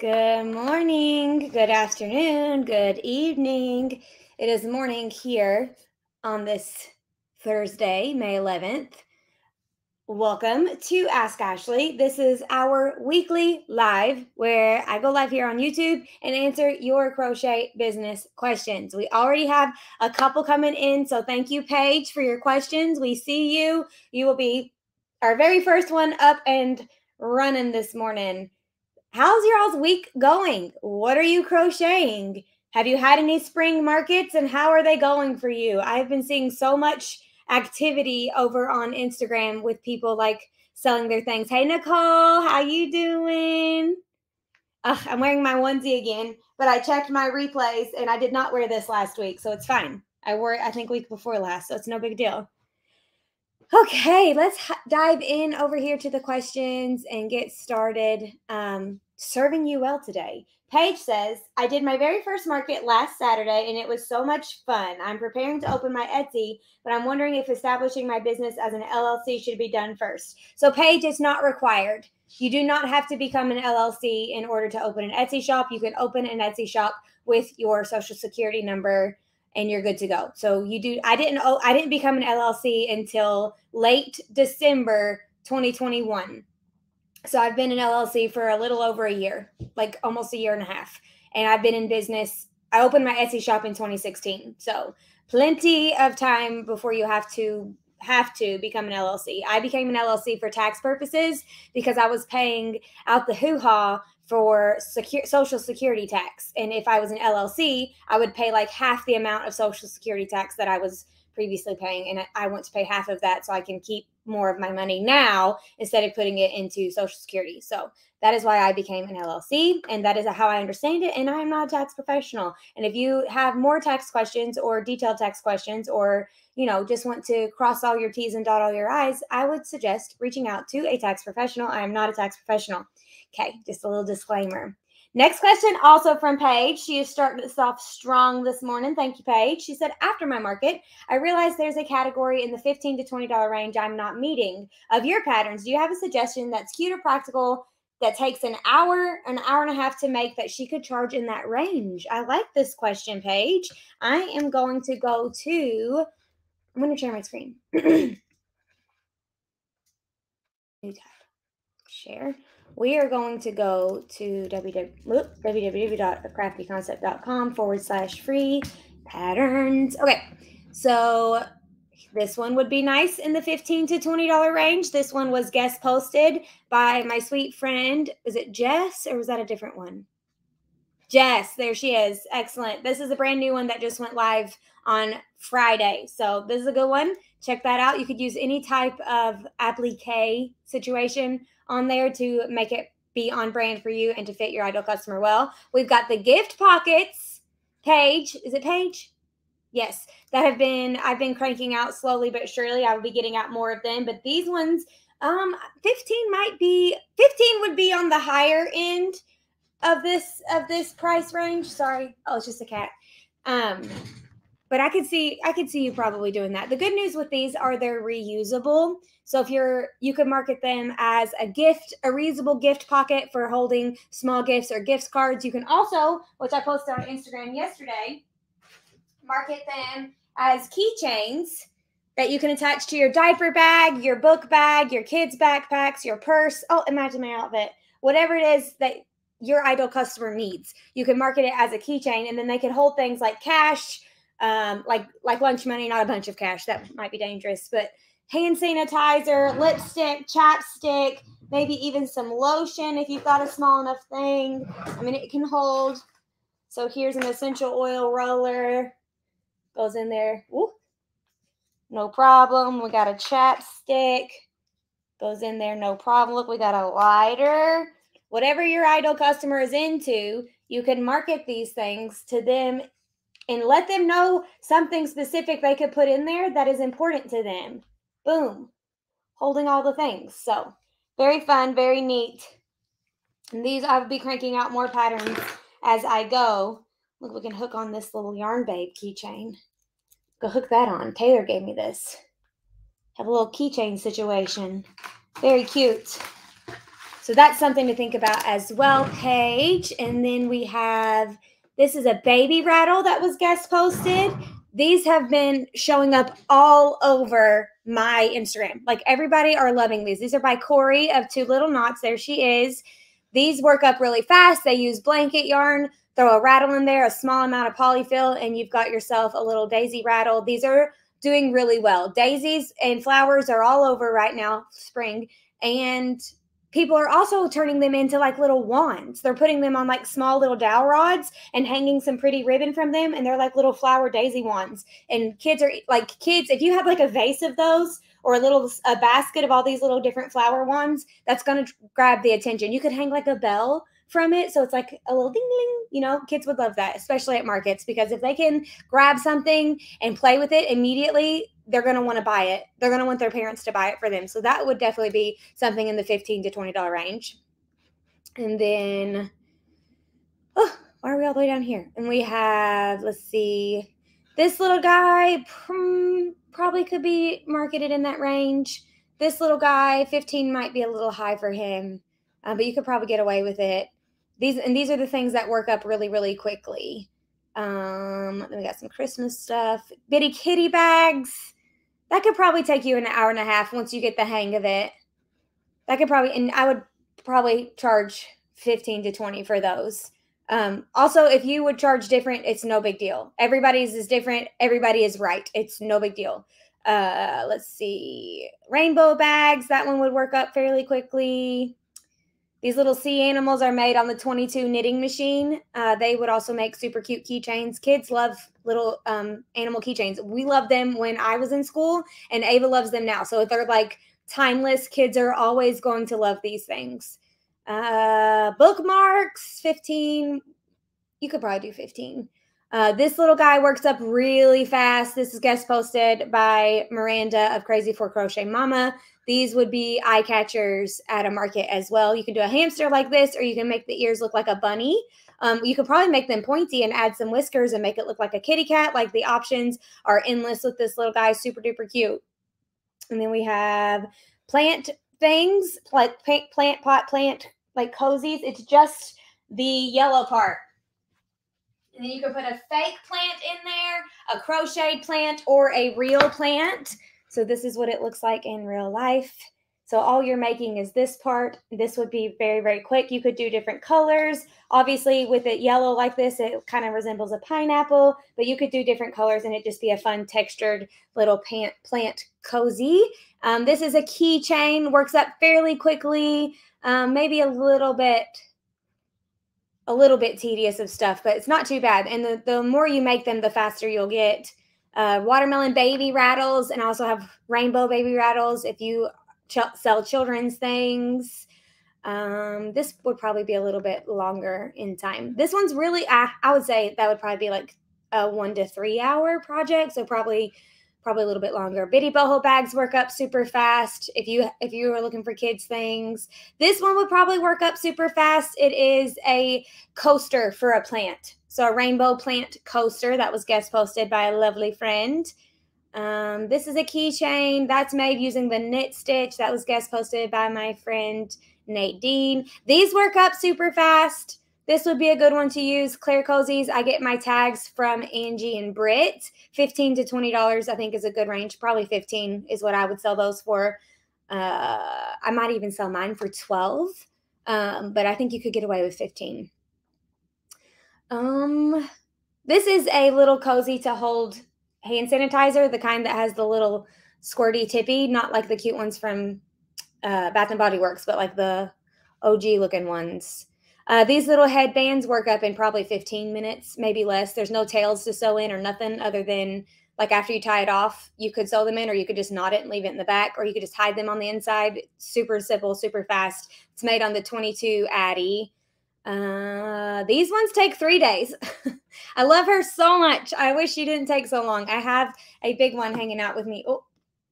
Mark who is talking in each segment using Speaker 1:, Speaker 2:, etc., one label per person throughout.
Speaker 1: Good morning, good afternoon, good evening. It is morning here on this Thursday, May 11th. Welcome to Ask Ashley. This is our weekly live where I go live here on YouTube and answer your crochet business questions. We already have a couple coming in, so thank you, Paige, for your questions. We see you. You will be our very first one up and running this morning. How's your all's week going? What are you crocheting? Have you had any spring markets and how are they going for you? I've been seeing so much activity over on Instagram with people like selling their things. Hey Nicole, how you doing? Ugh, I'm wearing my onesie again, but I checked my replays and I did not wear this last week, so it's fine. I wore it I think week before last, so it's no big deal. Okay, let's dive in over here to the questions and get started. Um, serving you well today. Paige says, I did my very first market last Saturday and it was so much fun. I'm preparing to open my Etsy, but I'm wondering if establishing my business as an LLC should be done first. So, Paige, it's not required. You do not have to become an LLC in order to open an Etsy shop. You can open an Etsy shop with your social security number and you're good to go. So you do I didn't oh I didn't become an LLC until late December 2021. So I've been an LLC for a little over a year, like almost a year and a half. And I've been in business. I opened my Etsy shop in 2016. So plenty of time before you have to have to become an LLC. I became an LLC for tax purposes because I was paying out the hoo-ha for secure social security tax. And if I was an LLC, I would pay like half the amount of social security tax that I was previously paying. And I want to pay half of that so I can keep more of my money now instead of putting it into social security. So that is why I became an LLC. And that is how I understand it. And I am not a tax professional. And if you have more tax questions or detailed tax questions or you know, just want to cross all your T's and dot all your I's, I would suggest reaching out to a tax professional. I am not a tax professional. Okay, just a little disclaimer. Next question, also from Paige. She is starting us off strong this morning. Thank you, Paige. She said, After my market, I realized there's a category in the 15 to $20 range I'm not meeting. Of your patterns, do you have a suggestion that's cute or practical that takes an hour, an hour and a half to make that she could charge in that range? I like this question, Paige. I am going to go to, I'm going to share my screen. New tab. Share we are going to go to www.acraftyconcept.com forward slash free patterns. Okay, so this one would be nice in the 15 to $20 range. This one was guest posted by my sweet friend. Is it Jess or was that a different one? Jess, there she is. Excellent. This is a brand new one that just went live on Friday. So this is a good one. Check that out. You could use any type of applique situation on there to make it be on brand for you and to fit your ideal customer well. We've got the gift pockets page. Is it page? Yes, that have been I've been cranking out slowly but surely. I will be getting out more of them, but these ones um 15 might be 15 would be on the higher end of this of this price range. Sorry. Oh, it's just a cat. Um but I could see I could see you probably doing that. The good news with these are they're reusable. So if you're you could market them as a gift, a reusable gift pocket for holding small gifts or gift cards. You can also, which I posted on Instagram yesterday, market them as keychains that you can attach to your diaper bag, your book bag, your kids' backpacks, your purse. Oh, imagine my outfit. Whatever it is that your ideal customer needs. You can market it as a keychain and then they can hold things like cash, um, like like lunch money, not a bunch of cash. That might be dangerous, but hand sanitizer, lipstick, chapstick, maybe even some lotion if you've got a small enough thing. I mean, it can hold. So here's an essential oil roller. Goes in there. Ooh, no problem. We got a chapstick. Goes in there, no problem. Look, we got a lighter. Whatever your ideal customer is into, you can market these things to them and let them know something specific they could put in there that is important to them. Boom. Holding all the things. So, very fun, very neat. And these I will be cranking out more patterns as I go. Look, we can hook on this little Yarn Babe keychain. Go hook that on. Taylor gave me this. Have a little keychain situation. Very cute. So that's something to think about as well, Paige. And then we have this is a baby rattle that was guest posted. These have been showing up all over my Instagram. Like everybody are loving these. These are by Corey of Two Little Knots. There she is. These work up really fast. They use blanket yarn, throw a rattle in there, a small amount of polyfill, and you've got yourself a little daisy rattle. These are doing really well. Daisies and flowers are all over right now, spring. And people are also turning them into like little wands. They're putting them on like small little dowel rods and hanging some pretty ribbon from them. And they're like little flower daisy wands. And kids are like kids, if you have like a vase of those or a little a basket of all these little different flower wands, that's gonna grab the attention. You could hang like a bell from it. So it's like a little ding ding, you know, kids would love that, especially at markets, because if they can grab something and play with it immediately, they're going to want to buy it. They're going to want their parents to buy it for them. So that would definitely be something in the 15 to $20 range. And then, oh, why are we all the way down here? And we have, let's see, this little guy probably could be marketed in that range. This little guy, 15 might be a little high for him, uh, but you could probably get away with it. These and these are the things that work up really, really quickly. Um, then we got some Christmas stuff, bitty kitty bags. That could probably take you an hour and a half once you get the hang of it. That could probably, and I would probably charge 15 to 20 for those. Um, also, if you would charge different, it's no big deal. Everybody's is different. Everybody is right. It's no big deal. Uh, let's see. Rainbow bags. That one would work up fairly quickly. These little sea animals are made on the 22 knitting machine. Uh, they would also make super cute keychains. Kids love little um, animal keychains. We loved them when I was in school, and Ava loves them now. So they're like timeless. Kids are always going to love these things. Uh, bookmarks, 15. You could probably do 15. Uh, this little guy works up really fast. This is guest posted by Miranda of Crazy for Crochet Mama. These would be eye catchers at a market as well. You can do a hamster like this, or you can make the ears look like a bunny. Um, you could probably make them pointy and add some whiskers and make it look like a kitty cat. Like the options are endless with this little guy, super duper cute. And then we have plant things, like plant, plant pot, plant like cozies. It's just the yellow part. And then you can put a fake plant in there, a crocheted plant, or a real plant. So this is what it looks like in real life. So all you're making is this part. This would be very, very quick. You could do different colors. Obviously, with it yellow like this, it kind of resembles a pineapple, but you could do different colors and it just be a fun textured little plant, plant cozy. Um, this is a keychain, works up fairly quickly, um, maybe a little bit a little bit tedious of stuff, but it's not too bad. And the, the more you make them, the faster you'll get uh, watermelon baby rattles, and also have rainbow baby rattles if you ch- sell children's things. Um, this would probably be a little bit longer in time. This one's really, I, I would say that would probably be like a one to three hour project. So probably probably a little bit longer. Bitty boho bags work up super fast. If you if you were looking for kids things, this one would probably work up super fast. It is a coaster for a plant. So a rainbow plant coaster that was guest posted by a lovely friend. Um, this is a keychain that's made using the knit stitch that was guest posted by my friend Nate Dean. These work up super fast. This would be a good one to use. Claire Cozies, I get my tags from Angie and Britt. 15 to $20, I think, is a good range. Probably 15 is what I would sell those for. Uh, I might even sell mine for 12, um, but I think you could get away with 15. Um, this is a little cozy to hold hand sanitizer, the kind that has the little squirty tippy, not like the cute ones from uh, Bath and Body Works, but like the OG looking ones. Uh, these little headbands work up in probably 15 minutes, maybe less. There's no tails to sew in or nothing other than like after you tie it off, you could sew them in or you could just knot it and leave it in the back or you could just hide them on the inside. Super simple, super fast. It's made on the 22 Addi. Uh, these ones take three days. I love her so much. I wish she didn't take so long. I have a big one hanging out with me. Oh,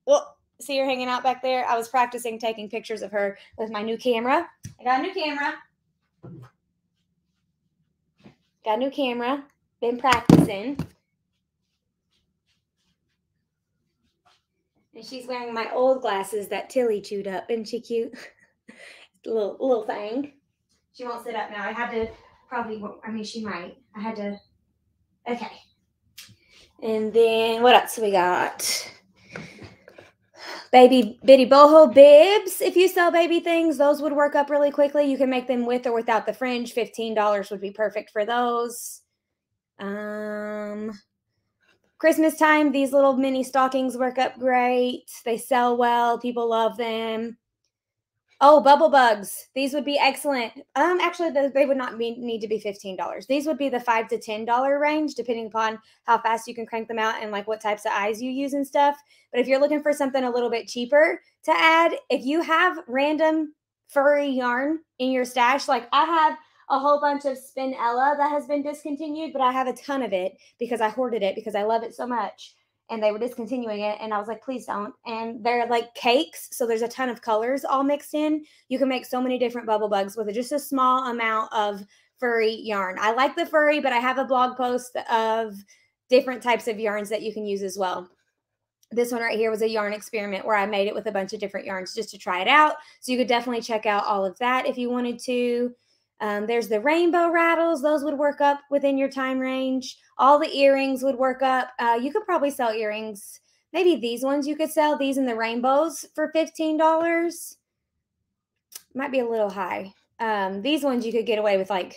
Speaker 1: oh, see her hanging out back there? I was practicing taking pictures of her with my new camera. I got a new camera. Got a new camera. Been practicing. And she's wearing my old glasses that Tilly chewed up. Isn't she cute? little little thing. She won't sit up now. I had to probably. I mean, she might. I had to. Okay. And then what else we got? Baby bitty boho bibs. If you sell baby things, those would work up really quickly. You can make them with or without the fringe. $15 would be perfect for those. Um Christmas time, these little mini stockings work up great. They sell well. People love them. Oh, bubble bugs. These would be excellent. Um, actually, they would not be, need to be fifteen dollars. These would be the five to ten dollar range, depending upon how fast you can crank them out and like what types of eyes you use and stuff. But if you're looking for something a little bit cheaper to add, if you have random furry yarn in your stash, like I have a whole bunch of Spinella that has been discontinued, but I have a ton of it because I hoarded it because I love it so much and they were discontinuing it and i was like please don't. And they're like cakes so there's a ton of colors all mixed in. You can make so many different bubble bugs with just a small amount of furry yarn. I like the furry but i have a blog post of different types of yarns that you can use as well. This one right here was a yarn experiment where i made it with a bunch of different yarns just to try it out. So you could definitely check out all of that if you wanted to um, there's the rainbow rattles; those would work up within your time range. All the earrings would work up. Uh, you could probably sell earrings. Maybe these ones you could sell these in the rainbows for fifteen dollars. Might be a little high. Um, these ones you could get away with like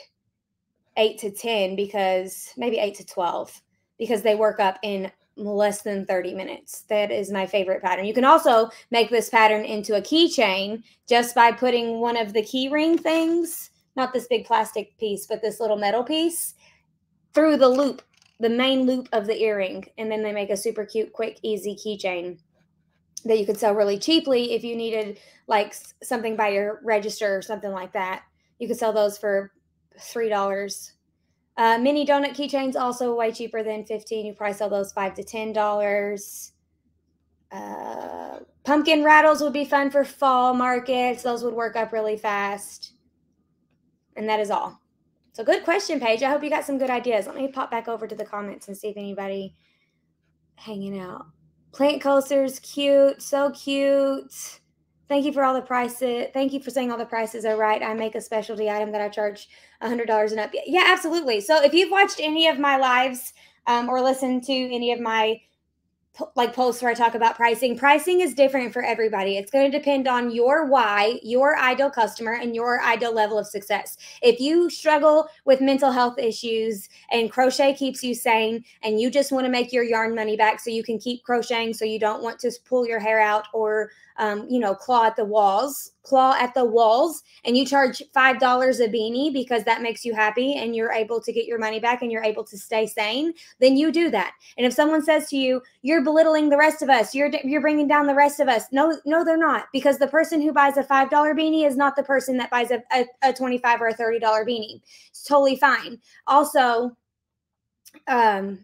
Speaker 1: eight to ten because maybe eight to twelve because they work up in less than 30 minutes. That is my favorite pattern. You can also make this pattern into a keychain just by putting one of the key ring things not this big plastic piece, but this little metal piece through the loop, the main loop of the earring. And then they make a super cute, quick, easy keychain that you could sell really cheaply if you needed like something by your register or something like that. You could sell those for $3. Uh, mini donut keychains also way cheaper than 15 You probably sell those 5 to $10. Uh, pumpkin rattles would be fun for fall markets. Those would work up really fast. And that is all. So good question, Paige. I hope you got some good ideas. Let me pop back over to the comments and see if anybody hanging out. Plant coasters, cute, so cute. Thank you for all the prices. Thank you for saying all the prices are right. I make a specialty item that I charge $100 and up. Yeah, absolutely. So if you've watched any of my lives um, or listened to any of my like posts where I talk about pricing. Pricing is different for everybody. It's going to depend on your why, your ideal customer, and your ideal level of success. If you struggle with mental health issues and crochet keeps you sane and you just want to make your yarn money back so you can keep crocheting so you don't want to pull your hair out or um, you know, claw at the walls, claw at the walls, and you charge $5 a beanie because that makes you happy and you're able to get your money back and you're able to stay sane, then you do that. And if someone says to you, you're belittling the rest of us, you're, you're bringing down the rest of us. No, no, they're not because the person who buys a $5 beanie is not the person that buys a, a, a 25 or a $30 beanie. It's totally fine. Also, um,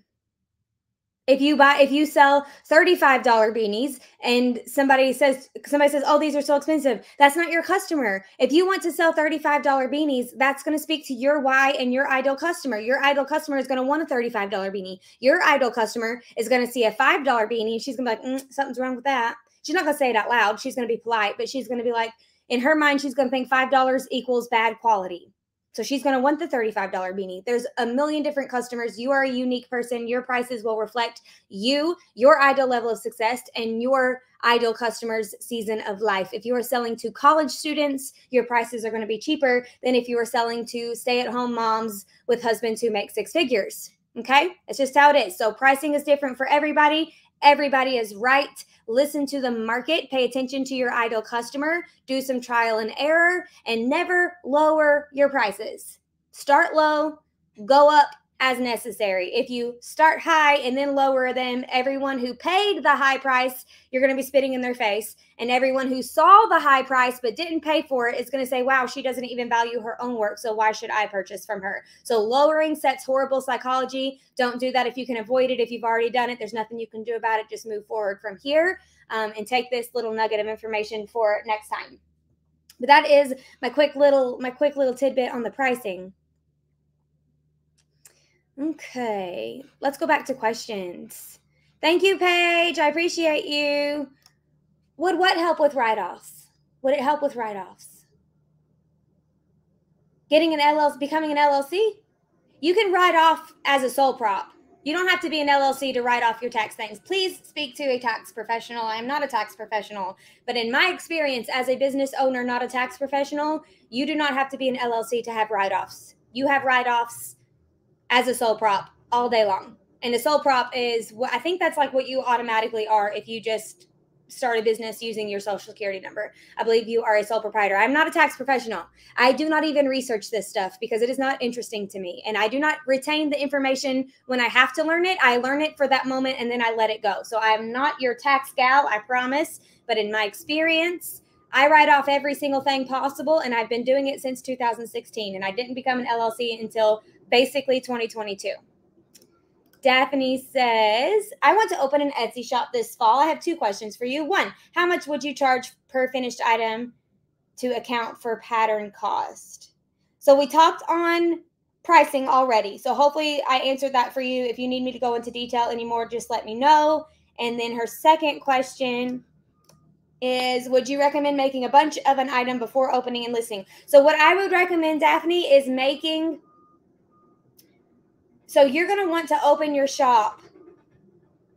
Speaker 1: if you buy if you sell $35 beanies and somebody says somebody says oh these are so expensive. That's not your customer. If you want to sell $35 beanies that's going to speak to your why and your ideal customer. Your ideal customer is going to want a $35 beanie. Your ideal customer is going to see a $5 beanie she's going to be like mm, something's wrong with that. She's not going to say it out loud. She's going to be polite but she's going to be like in her mind she's going to think $5 equals bad quality so she's going to want the $35 beanie. There's a million different customers. You are a unique person. Your prices will reflect you, your ideal level of success, and your ideal customer's season of life. If you are selling to college students, your prices are going to be cheaper than if you are selling to stay at home moms with husbands who make six figures. Okay. It's just how it is. So pricing is different for everybody. Everybody is right. Listen to the market, pay attention to your ideal customer, do some trial and error, and never lower your prices. Start low, go up as necessary. If you start high and then lower them, everyone who paid the high price, you're going to be spitting in their face. And everyone who saw the high price but didn't pay for it is going to say, wow, she doesn't even value her own work. So why should I purchase from her? So lowering sets horrible psychology. Don't do that if you can avoid it. If you've already done it, there's nothing you can do about it. Just move forward from here um, and take this little nugget of information for next time. But that is my quick little my quick little tidbit on the pricing. Okay, let's go back to questions. Thank you, Paige. I appreciate you. Would what help with write offs? Would it help with write offs? getting an LLC, becoming an LLC, you can write off as a sole prop. You don't have to be an LLC to write off your tax things. Please speak to a tax professional. I am not a tax professional, but in my experience as a business owner, not a tax professional, you do not have to be an LLC to have write offs. You have write offs as a sole prop all day long. And a sole prop is what I think that's like what you automatically are if you just start a business using your social security number. I believe you are a sole proprietor. I'm not a tax professional. I do not even research this stuff because it is not interesting to me. And I do not retain the information when I have to learn it. I learn it for that moment and then I let it go. So I'm not your tax gal, I promise. But in my experience, I write off every single thing possible. And I've been doing it since 2016. And I didn't become an LLC until basically 2022. Daphne says, I want to open an Etsy shop this fall. I have two questions for you. One, how much would you charge per finished item to account for pattern cost? So we talked on pricing already. So hopefully I answered that for you. If you need me to go into detail anymore, just let me know. And then her second question is would you recommend making a bunch of an item before opening and listing? So what I would recommend Daphne is making so you're going to want to open your shop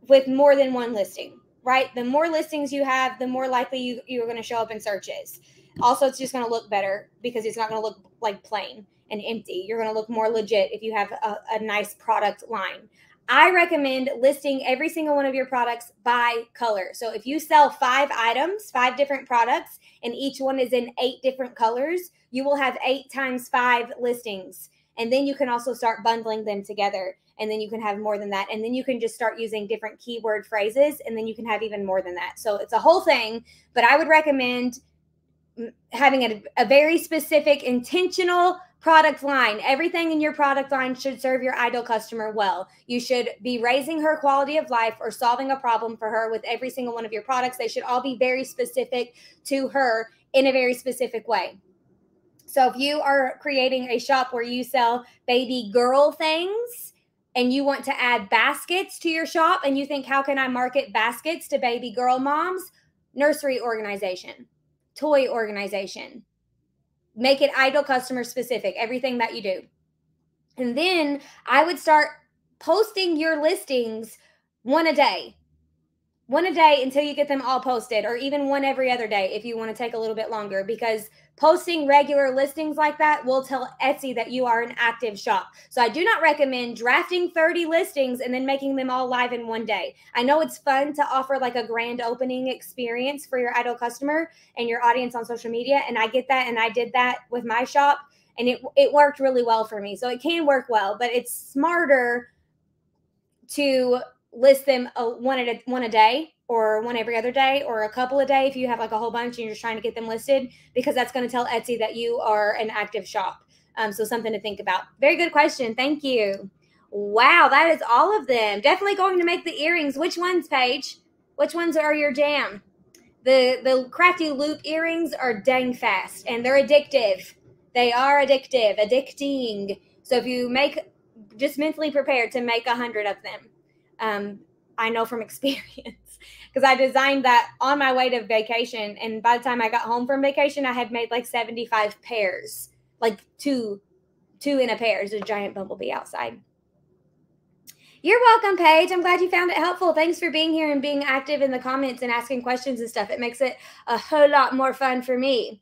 Speaker 1: with more than one listing, right? The more listings you have, the more likely you, you're going to show up in searches. Also, it's just going to look better because it's not going to look like plain and empty. You're going to look more legit if you have a, a nice product line. I recommend listing every single one of your products by color. So if you sell five items, five different products, and each one is in eight different colors, you will have eight times five listings and then you can also start bundling them together. And then you can have more than that. And then you can just start using different keyword phrases. And then you can have even more than that. So it's a whole thing. But I would recommend having a, a very specific, intentional product line. Everything in your product line should serve your ideal customer well. You should be raising her quality of life or solving a problem for her with every single one of your products. They should all be very specific to her in a very specific way. So if you are creating a shop where you sell baby girl things and you want to add baskets to your shop and you think, how can I market baskets to baby girl moms? Nursery organization, toy organization. Make it ideal customer specific, everything that you do. And then I would start posting your listings one a day one a day until you get them all posted, or even one every other day if you want to take a little bit longer, because posting regular listings like that will tell Etsy that you are an active shop. So I do not recommend drafting 30 listings and then making them all live in one day. I know it's fun to offer like a grand opening experience for your ideal customer and your audience on social media. And I get that. And I did that with my shop and it, it worked really well for me. So it can work well, but it's smarter to list them a, one at a, one a day or one every other day or a couple a day if you have like a whole bunch and you're just trying to get them listed because that's going to tell Etsy that you are an active shop. Um, so something to think about. Very good question. Thank you. Wow, that is all of them. Definitely going to make the earrings. Which ones, Paige? Which ones are your jam? The the crafty loop earrings are dang fast and they're addictive. They are addictive, addicting. So if you make just mentally prepared to make a hundred of them um, I know from experience because I designed that on my way to vacation. And by the time I got home from vacation, I had made like 75 pairs, like two, two in a pair. There's a giant bumblebee outside. You're welcome, Paige. I'm glad you found it helpful. Thanks for being here and being active in the comments and asking questions and stuff. It makes it a whole lot more fun for me.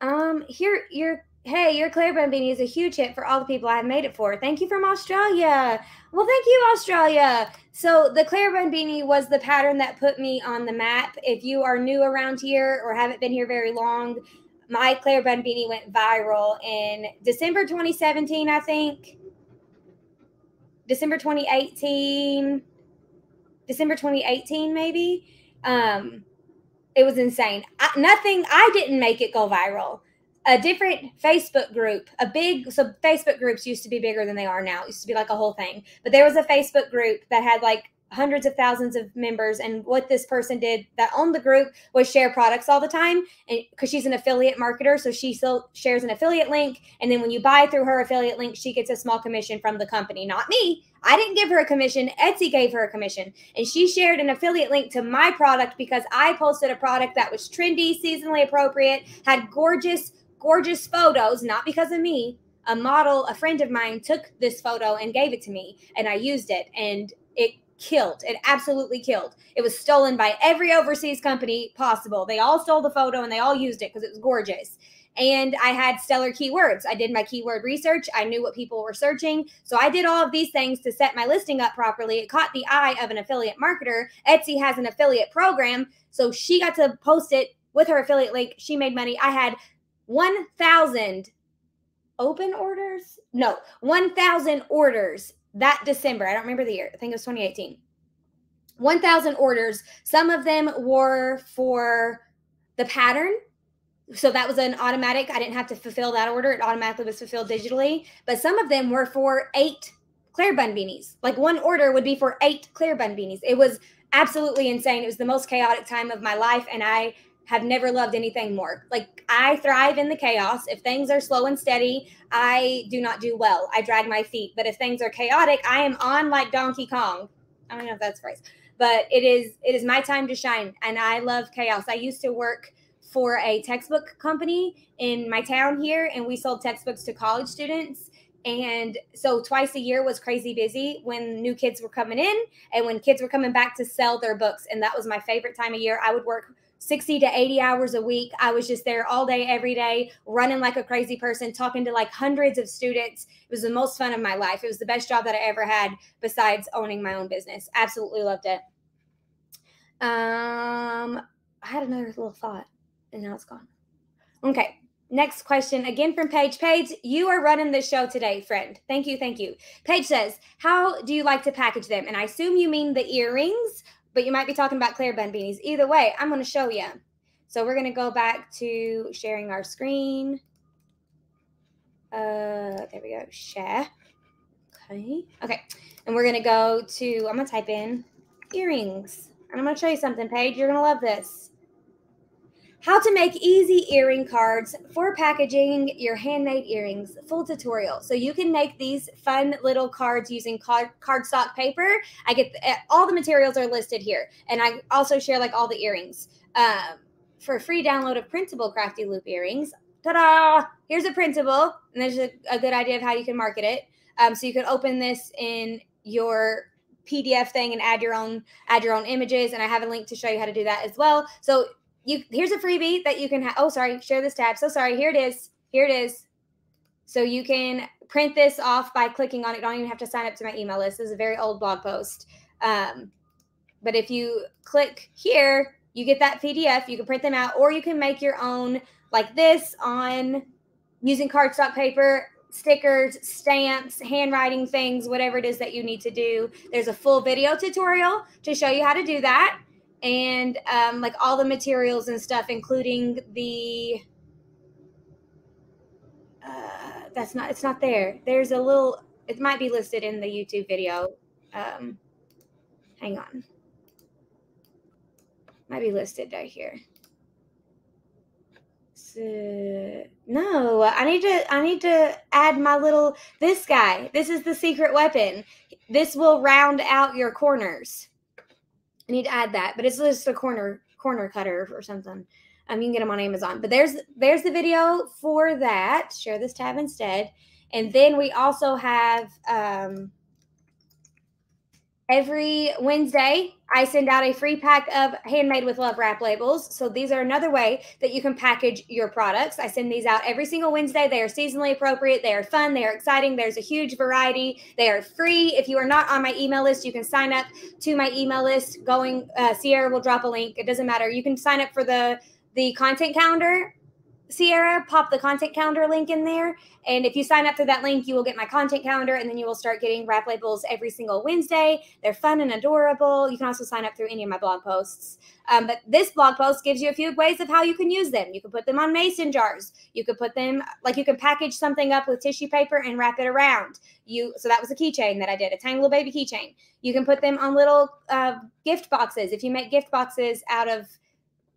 Speaker 1: Um, here, you're Hey, your Claire Bun Beanie is a huge hit for all the people I've made it for. Thank you from Australia. Well, thank you, Australia. So, the Claire Bun Beanie was the pattern that put me on the map. If you are new around here or haven't been here very long, my Claire Bun Beanie went viral in December 2017, I think. December 2018. December 2018, maybe. Um, it was insane. I, nothing, I didn't make it go viral a different Facebook group, a big so Facebook groups used to be bigger than they are now. It used to be like a whole thing. But there was a Facebook group that had like hundreds of thousands of members. And what this person did that owned the group was share products all the time and because she's an affiliate marketer so she still shares an affiliate link. And then when you buy through her affiliate link she gets a small commission from the company. Not me. I didn't give her a commission. Etsy gave her a commission. And she shared an affiliate link to my product because i posted a product that was trendy seasonally appropriate had gorgeous gorgeous photos, not because of me. A model, a friend of mine took this photo and gave it to me, and I used it, and it killed. It absolutely killed. It was stolen by every overseas company possible. They all stole the photo and they all used it because it was gorgeous. And I had stellar keywords. I did my keyword research. I knew what people were searching. So I did all of these things to set my listing up properly. It caught the eye of an affiliate marketer. Etsy has an affiliate program. So she got to post it with her affiliate link. She made money. I had 1,000 open orders. No, 1,000 orders that December. I don't remember the year. I think it was 2018. 1,000 orders. Some of them were for the pattern. So that was an automatic. I didn't have to fulfill that order. It automatically was fulfilled digitally. But some of them were for eight Claire Bun beanies. Like one order would be for eight Claire Bun beanies. It was absolutely insane. It was the most chaotic time of my life. And I have never loved anything more. Like I thrive in the chaos. If things are slow and steady, I do not do well. I drag my feet. But if things are chaotic, I am on like Donkey Kong. I don't know if that's phrase, but it is it is my time to shine, and I love chaos. I used to work for a textbook company in my town here, and we sold textbooks to college students. And so twice a year was crazy busy when new kids were coming in and when kids were coming back to sell their books. And that was my favorite time of year. I would work 60 to 80 hours a week. I was just there all day, every day, running like a crazy person, talking to like hundreds of students. It was the most fun of my life. It was the best job that I ever had besides owning my own business. Absolutely loved it. Um, I had another little thought and now it's gone. Okay. Next question again from Paige. Paige, you are running the show today, friend. Thank you. Thank you. Paige says, How do you like to package them? And I assume you mean the earrings but you might be talking about Claire Bun beanies. Either way, I'm going to show you. So we're going to go back to sharing our screen. Uh, there we go. Share. Okay. Okay. And we're going to go to, I'm going to type in earrings. And I'm going to show you something, Paige. You're going to love this. How to make easy earring cards for packaging your handmade earrings. Full tutorial. So you can make these fun little cards using card cardstock paper. I get eh, all the materials are listed here, and I also share like all the earrings. Um, for a free download of printable crafty loop earrings. Ta-da! Here's a printable, and there's a, a good idea of how you can market it. Um, so you can open this in your PDF thing and add your own add your own images. And I have a link to show you how to do that as well. So you here's a freebie that you can have. Oh, sorry, share this tab. So sorry. Here it is. Here it is. So you can print this off by clicking on it. You don't even have to sign up to my email list. This is a very old blog post. Um, but if you click here, you get that PDF. You can print them out, or you can make your own like this on using cardstock paper, stickers, stamps, handwriting things, whatever it is that you need to do. There's a full video tutorial to show you how to do that and um, like all the materials and stuff, including the. Uh, that's not. It's not there. There's a little. It might be listed in the YouTube video. Um, hang on. Might be listed right here. So, no, I need to. I need to add my little. This guy. This is the secret weapon. This will round out your corners. I need to add that, but it's just a corner corner cutter or something. Um, you can get them on Amazon. But there's there's the video for that. Share this tab instead. And then we also have um, Every Wednesday, I send out a free pack of Handmade with Love wrap labels. So these are another way that you can package your products. I send these out every single Wednesday. They are seasonally appropriate. They are fun. They are exciting. There's a huge variety. They are free. If you are not on my email list, you can sign up to my email list. Going, uh, Sierra will drop a link. It doesn't matter. You can sign up for the the content calendar Sierra, pop the content calendar link in there. And if you sign up for that link, you will get my content calendar and then you will start getting wrap labels every single Wednesday. They're fun and adorable. You can also sign up through any of my blog posts. Um, but this blog post gives you a few ways of how you can use them. You can put them on mason jars. You could put them like you can package something up with tissue paper and wrap it around. You so that was a keychain that I did, a tiny little baby keychain. You can put them on little uh, gift boxes if you make gift boxes out of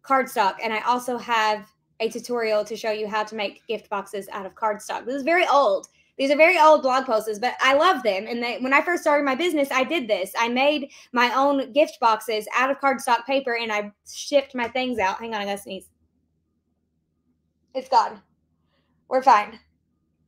Speaker 1: cardstock. And I also have a tutorial to show you how to make gift boxes out of cardstock. This is very old. These are very old blog posts, but I love them. And they, when I first started my business, I did this. I made my own gift boxes out of cardstock paper and I shipped my things out. Hang on, I gotta sneeze. It's gone. We're fine.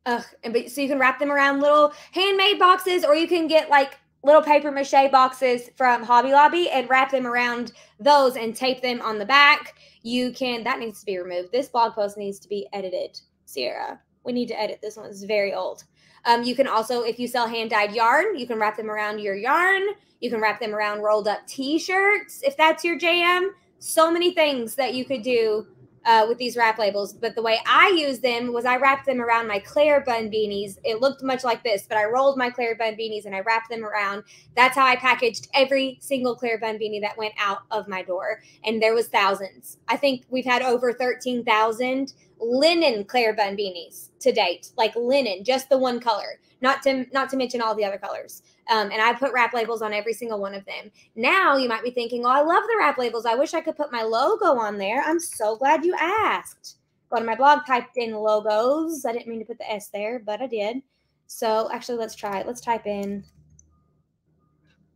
Speaker 1: Ugh. And but so you can wrap them around little handmade boxes, or you can get like little paper mache boxes from Hobby Lobby and wrap them around those and tape them on the back. You can that needs to be removed. This blog post needs to be edited, Sierra. We need to edit this one. It's very old. Um, you can also, if you sell hand dyed yarn, you can wrap them around your yarn. You can wrap them around rolled up t shirts if that's your jam. So many things that you could do uh, with these wrap labels. But the way I use them was I wrapped them around my Claire bun beanies. It looked much like this, but I rolled my Claire bun beanies and I wrapped them around. That's how I packaged every single Claire bun beanie that went out of my door. And there was thousands. I think we've had over 13,000 linen Claire bun beanies to date, like linen, just the one color, not to not to mention all the other colors. Um, and I put wrap labels on every single one of them. Now you might be thinking, oh, I love the wrap labels. I wish I could put my logo on there. I'm so glad you asked. Go to my blog, typed in logos. I didn't mean to put the S there, but I did. So actually, let's try it. Let's type in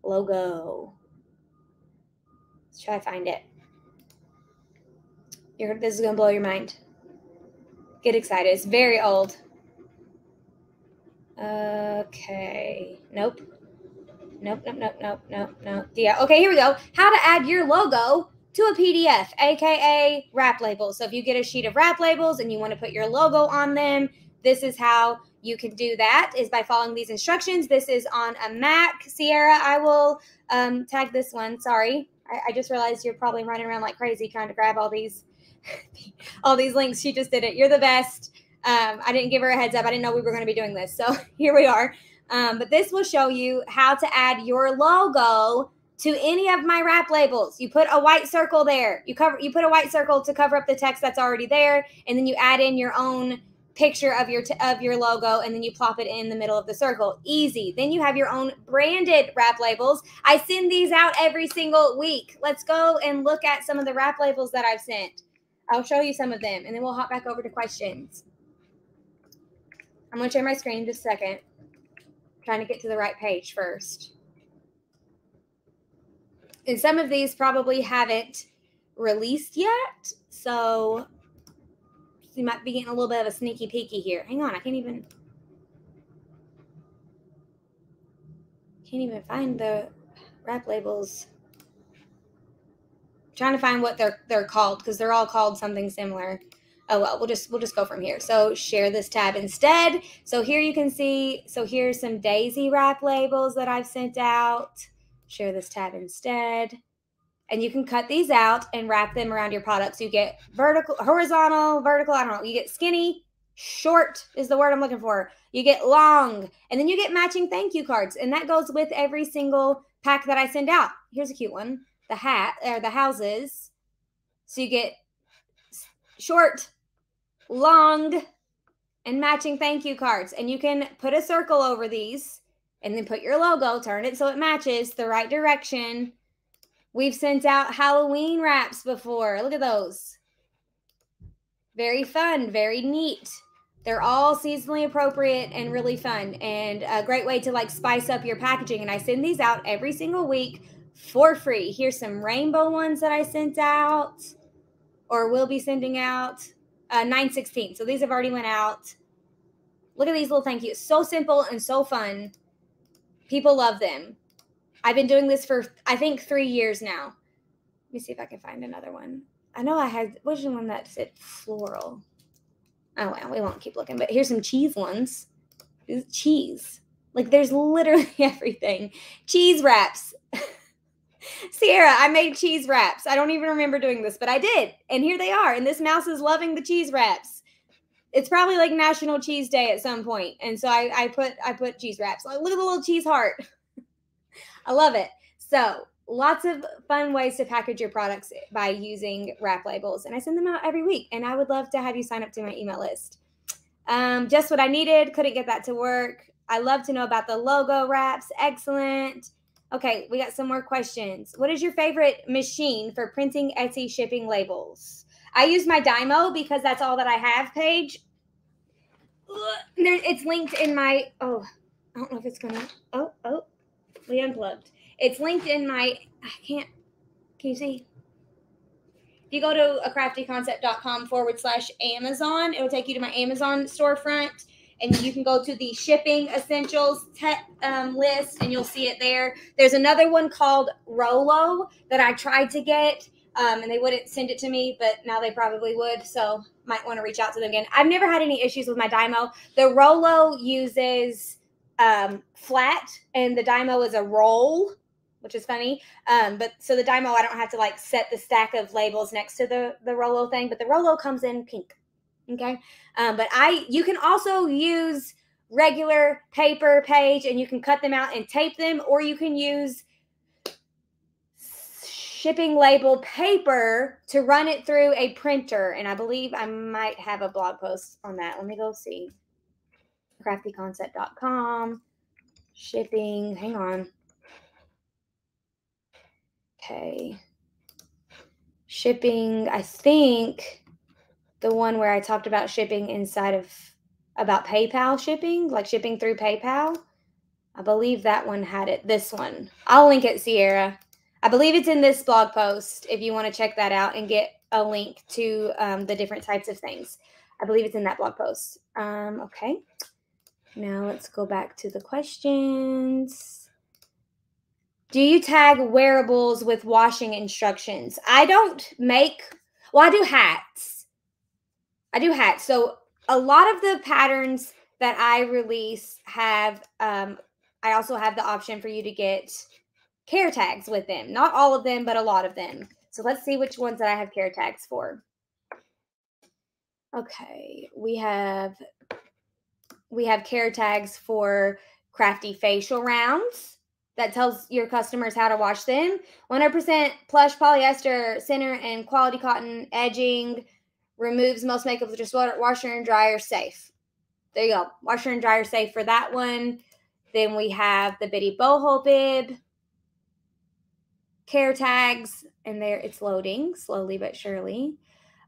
Speaker 1: logo. Let's try to find it. You're, this is going to blow your mind. Get excited. It's very old. Okay. Nope. Nope, nope, nope, nope, nope, nope. Yeah. Okay, here we go. How to add your logo to a PDF, aka wrap labels. So if you get a sheet of wrap labels and you want to put your logo on them, this is how you can do that is by following these instructions. This is on a Mac. Sierra, I will um, tag this one. Sorry. I, I just realized you're probably running around like crazy trying to grab all these all these links. She just did it. You're the best. Um, I didn't give her a heads up. I didn't know we were going to be doing this. So here we are. Um, but this will show you how to add your logo to any of my wrap labels. You put a white circle there. You cover you put a white circle to cover up the text that's already there, and then you add in your own picture of your of your logo and then you plop it in the middle of the circle. Easy. Then you have your own branded wrap labels. I send these out every single week. Let's go and look at some of the wrap labels that I've sent. I'll show you some of them and then we'll hop back over to questions. I'm going to share my screen just a second trying to get to the right page first. And some of these probably haven't released yet. So you might be getting a little bit of a sneaky peeky here. Hang on, I can't even can't even find the wrap labels. Trying to find what they're they're called because they're all called something similar. Oh well we'll just we'll just go from here. So share this tab instead. So here you can see so here's some daisy wrap labels that i've sent out. Share this tab instead. And you can cut these out and wrap them around your products. You get vertical horizontal vertical i don't know. You get skinny short is the word i'm looking for. You get long and then you get matching thank you cards. And that goes with every single pack that i send out. Here's a cute one the hat or the houses so you get short long and matching thank you cards. And you can put a circle over these and then put your logo, turn it so it matches the right direction. We've sent out Halloween wraps before. Look at those. Very fun, very neat. They're all seasonally appropriate and really fun and a great way to like spice up your packaging. And I send these out every single week for free. Here's some rainbow ones that I sent out or will be sending out uh, 916. So these have already went out. Look at these little thank yous. So simple and so fun. People love them. I've been doing this for, I think, three years now. Let me see if I can find another one. I know I had, which one that said floral? Oh, well, we won't keep looking. But here's some cheese ones. Cheese. Like there's literally everything. Cheese wraps. Sierra, I made cheese wraps. I don't even remember doing this, but I did. And here they are. And this mouse is loving the cheese wraps. It's probably like National Cheese Day at some point. And so I, I put I put cheese wraps. Like, look at the little cheese heart. I love it. So lots of fun ways to package your products by using wrap labels. And I send them out every week. And I would love to have you sign up to my email list. Um, just what I needed. Couldn't get that to work. I love to know about the logo wraps. Excellent. Okay, we got some more questions. What is your favorite machine for printing Etsy shipping labels? I use my Dymo because that's all that I have page. It's linked in my, oh, I don't know if it's gonna, oh, oh, we unplugged. It's linked in my, I can't, can you see? If you go to a craftyconcept.com forward slash Amazon, it will take you to my Amazon storefront and you can go to the shipping essentials te- um, list and you'll see it there. There's another one called Rollo that I tried to get um, and they wouldn't send it to me, but now they probably would. So might want to reach out to them again. I've never had any issues with my Dymo. The Rollo uses um, flat and the Dymo is a roll, which is funny. Um, but so the Dymo, I don't have to like set the stack of labels next to the the Rollo thing, but the Rollo comes in pink. Okay. Um, but I, you can also use regular paper page and you can cut them out and tape them, or you can use shipping label paper to run it through a printer. And I believe I might have a blog post on that. Let me go see. Craftyconcept.com. Shipping. Hang on. Okay. Shipping, I think the one where I talked about shipping inside of about PayPal shipping, like shipping through PayPal. I believe that one had it. This one. I'll link it, Sierra. I believe it's in this blog post if you want to check that out and get a link to um, the different types of things. I believe it's in that blog post. Um, okay. Now let's go back to the questions. Do you tag wearables with washing instructions? I don't make, well, I do hats I do hats. So a lot of the patterns that I release have um I also have the option for you to get care tags with them. Not all of them, but a lot of them. So let's see which ones that I have care tags for. Okay, we have we have care tags for crafty facial rounds that tells your customers how to wash them. 100% plush polyester, center and quality cotton edging, removes most makeup with just water washer and dryer safe. There you go. Washer and dryer safe for that one. Then we have the Bitty Boho bib, care tags, and there it's loading slowly but surely.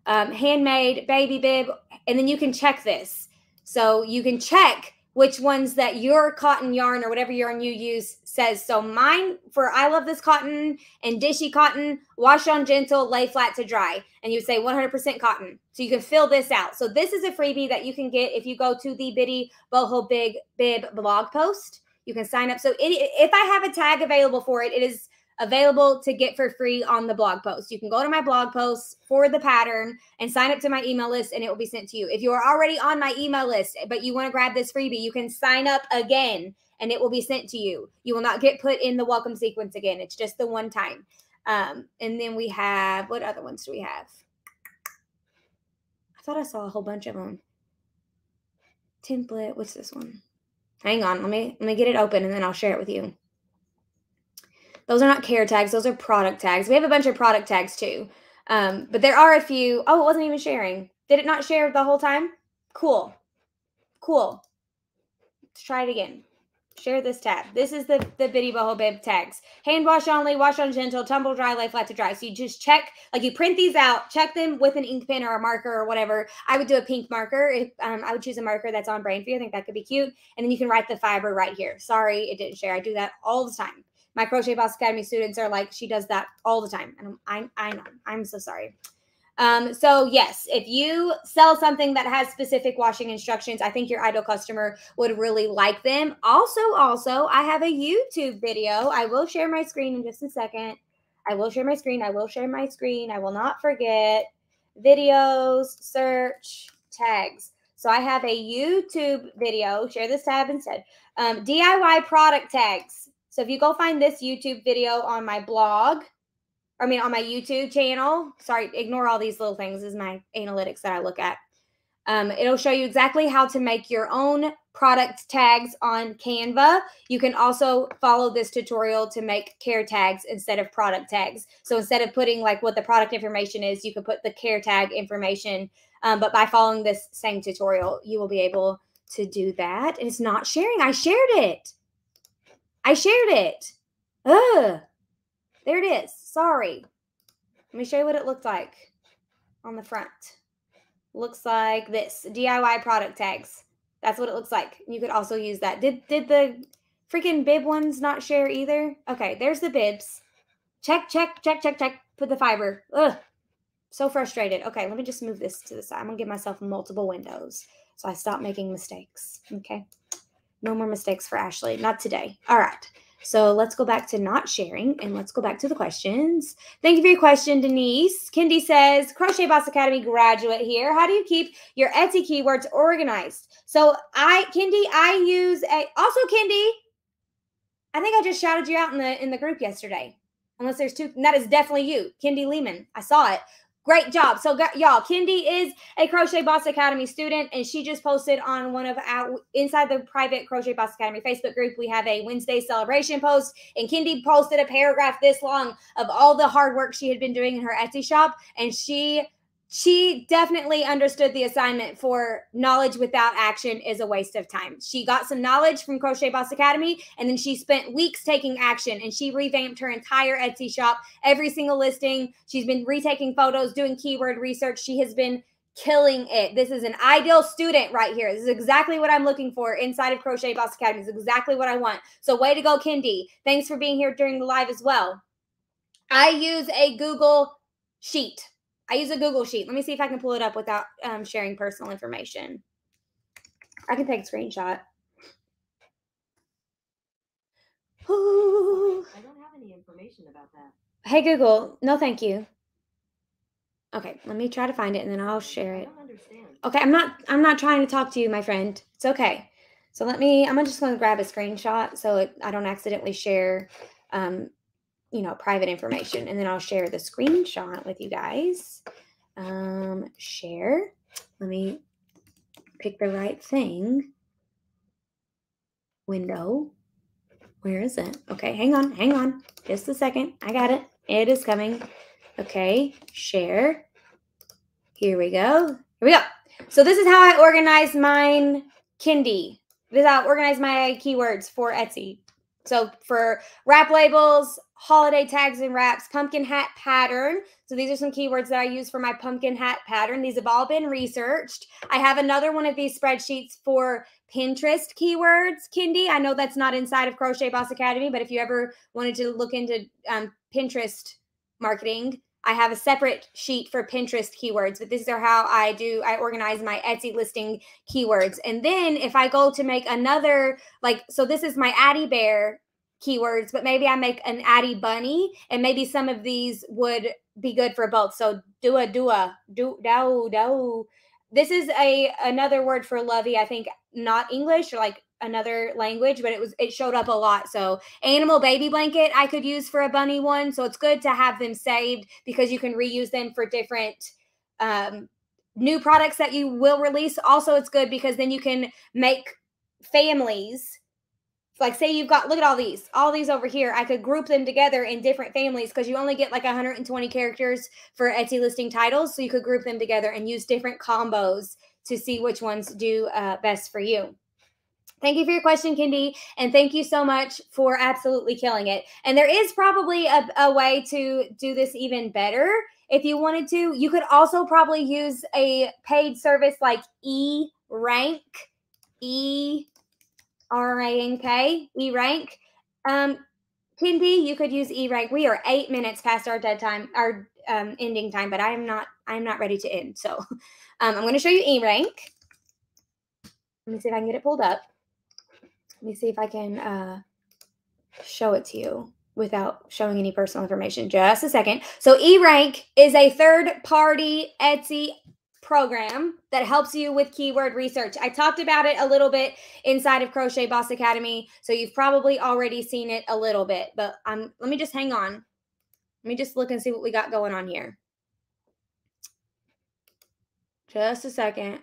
Speaker 1: Um, handmade baby bib, and then you can check this. So you can check which ones that your cotton yarn or whatever yarn you use says. So mine for I love this cotton and dishy cotton, wash on gentle, lay flat to dry. And you say 100% cotton. So you can fill this out. So this is a freebie that you can get if you go to the Bitty Boho Big Bib blog post. You can sign up. So it, if I have a tag available for it, it is available to get for free on the blog post. You can go to my blog post for the pattern and sign up to my email list and it will be sent to you. If you are already on my email list, but you want to grab this freebie, you can sign up again and it will be sent to you. You will not get put in the welcome sequence again. It's just the one time. Um, and then we have what other ones do we have? I thought I saw a whole bunch of them. Template. What's this one? Hang on. Let me let me get it open and then I'll share it with you. Those are not care tags. Those are product tags. We have a bunch of product tags too. Um, but there are a few. Oh, it wasn't even sharing. Did it not share the whole time? Cool. Cool. Let's try it again. Share this tab. This is the, the Bitty Boho Bib tags. Hand wash only, wash on gentle, tumble dry, lay flat to dry. So you just check, like you print these out, check them with an ink pen or a marker or whatever. I would do a pink marker. If um, I would choose a marker that's on brain for you. I think that could be cute. And then you can write the fiber right here. Sorry, it didn't share. I do that all the time my crochet boss academy students are like she does that all the time. And i'm i, I know. I'm so sorry. Um, so yes if you sell something that has specific washing instructions i think your ideal customer would really like them. Also also i have a youtube video. I will share my screen in just a second. I will share my screen. I will share my screen. I will not forget. Videos search tags. So I have a YouTube video. Share this tab instead. Um, DIY product tags. So if you go find this YouTube video on my blog, I mean on my YouTube channel, sorry, ignore all these little things. This is my analytics that I look at. Um, it'll show you exactly how to make your own product tags on Canva. You can also follow this tutorial to make care tags instead of product tags. So instead of putting like what the product information is, you can put the care tag information. Um, but by following this same tutorial, you will be able to do that. And it's not sharing. I shared it. I shared it. Ugh. There it is. Sorry. Let me show you what it looked like on the front. Looks like this DIY product tags. That's what it looks like. You could also use that. Did did the freaking bib ones not share either? Okay, there's the bibs. Check, check, check, check, check. Put the fiber. Ugh. So frustrated. Okay, let me just move this to the side. I'm gonna give myself multiple windows so I stop making mistakes. Okay. No more mistakes for Ashley. Not today. All right. So let's go back to not sharing and let's go back to the questions. Thank you for your question, Denise. Kendi says, Crochet Boss Academy graduate here. How do you keep your Etsy keywords organized? So I, Kendi, I use a, also Kendi, I think I just shouted you out in the in the group yesterday. Unless there's two, that is definitely you, Kendi Lehman. I saw it. Great job. So, y'all, Kendi is a Crochet Boss Academy student, and she just posted on one of our inside the private Crochet Boss Academy Facebook group. We have a Wednesday celebration post, and Kendi posted a paragraph this long of all the hard work she had been doing in her Etsy shop, and she she definitely understood the assignment for knowledge without action is a waste of time. She got some knowledge from Crochet Boss Academy and then she spent weeks taking action and she revamped her entire Etsy shop, every single listing. She's been retaking photos, doing keyword research. She has been killing it. This is an ideal student right here. This is exactly what I'm looking for inside of Crochet Boss Academy. This is exactly what I want. So way to go, Kendi. Thanks for being here during the live as well. I use a Google Sheet. I use a Google Sheet. Let me see if I can pull it up without um, sharing personal information. I can take a screenshot.
Speaker 2: Ooh. I don't have any information about that.
Speaker 1: Hey Google, no thank you. Okay, let me try to find it and then I'll share it.
Speaker 2: I don't understand.
Speaker 1: Okay, I'm not I'm not trying to talk to you, my friend. It's okay. So let me I'm just going to grab a screenshot so it, I don't accidentally share um, you know, private information. And then I'll share the screenshot with you guys. Um, share. Let me pick the right thing. Window. Where is it? Okay, hang on, hang on. Just a second. I got it. It is coming. Okay, share. Here we go. Here we go. So this is how I organize mine Kendi. This is how I organize my keywords for Etsy. So for wrap labels, holiday tags and wraps, pumpkin hat pattern. So these are some keywords that I use for my pumpkin hat pattern. These have all been researched. I have another one of these spreadsheets for Pinterest keywords, Kendi. I know that's not inside of Crochet Boss Academy, but if you ever wanted to look into um, Pinterest marketing, I have a separate sheet for Pinterest keywords, but this is how I do, I organize my Etsy listing keywords. And then if I go to make another, like, so this is my Addie Bear keywords, but maybe I make an Addie Bunny, and maybe some of these would be good for both. So dua dua do do do. This is a another word for lovey. I think not English or like another language, but it was it showed up a lot. So animal baby blanket I could use for a bunny one. So it's good to have them saved because you can reuse them for different um, new products that you will release. Also, it's good because then you can make families like say you've got look at all these all these over here i could group them together in different families because you only get like 120 characters for etsy listing titles so you could group them together and use different combos to see which ones do uh, best for you Thank you for your question, Kendi. And thank you so much for absolutely killing it. And there is probably a, a way to do this even better if you wanted to. You could also probably use a paid service like E Rank, E R A N K, E Rank. Um, Kendi, you could use E Rank. We are eight minutes past our dead time, our um, ending time, but I am not. I am not ready to end. So um, I'm going to show you E Rank. Let me see if I can get it pulled up. Let me see if I can uh, show it to you without showing any personal information. Just a second. So E rank is a third-party Etsy program that helps you with keyword research. I talked about it a little bit inside of Crochet Boss Academy, so you've probably already seen it a little bit, but um let me just hang on. Let me just look and see what we got going on here. Just a second.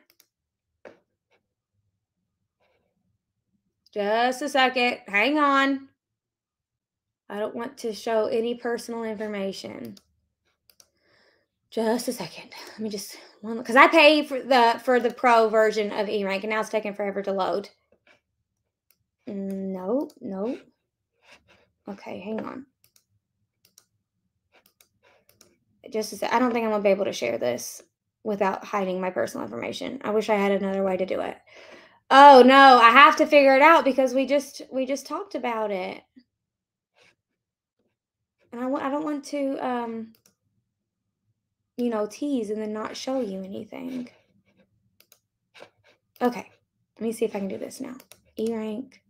Speaker 1: Just a second. Hang on. I don't want to show any personal information. Just a second. Let me just because I pay for the for the pro version of E rank and now it's taking forever to load. No, no. Okay, hang on. Just a sec. I don't think I'm gonna be able to share this without hiding my personal information. I wish I had another way to do it. Oh no, I have to figure it out because we just we just talked about it. And I I don't want to um you know, tease and then not show you anything. Okay, let me see if I can do this now. E rank.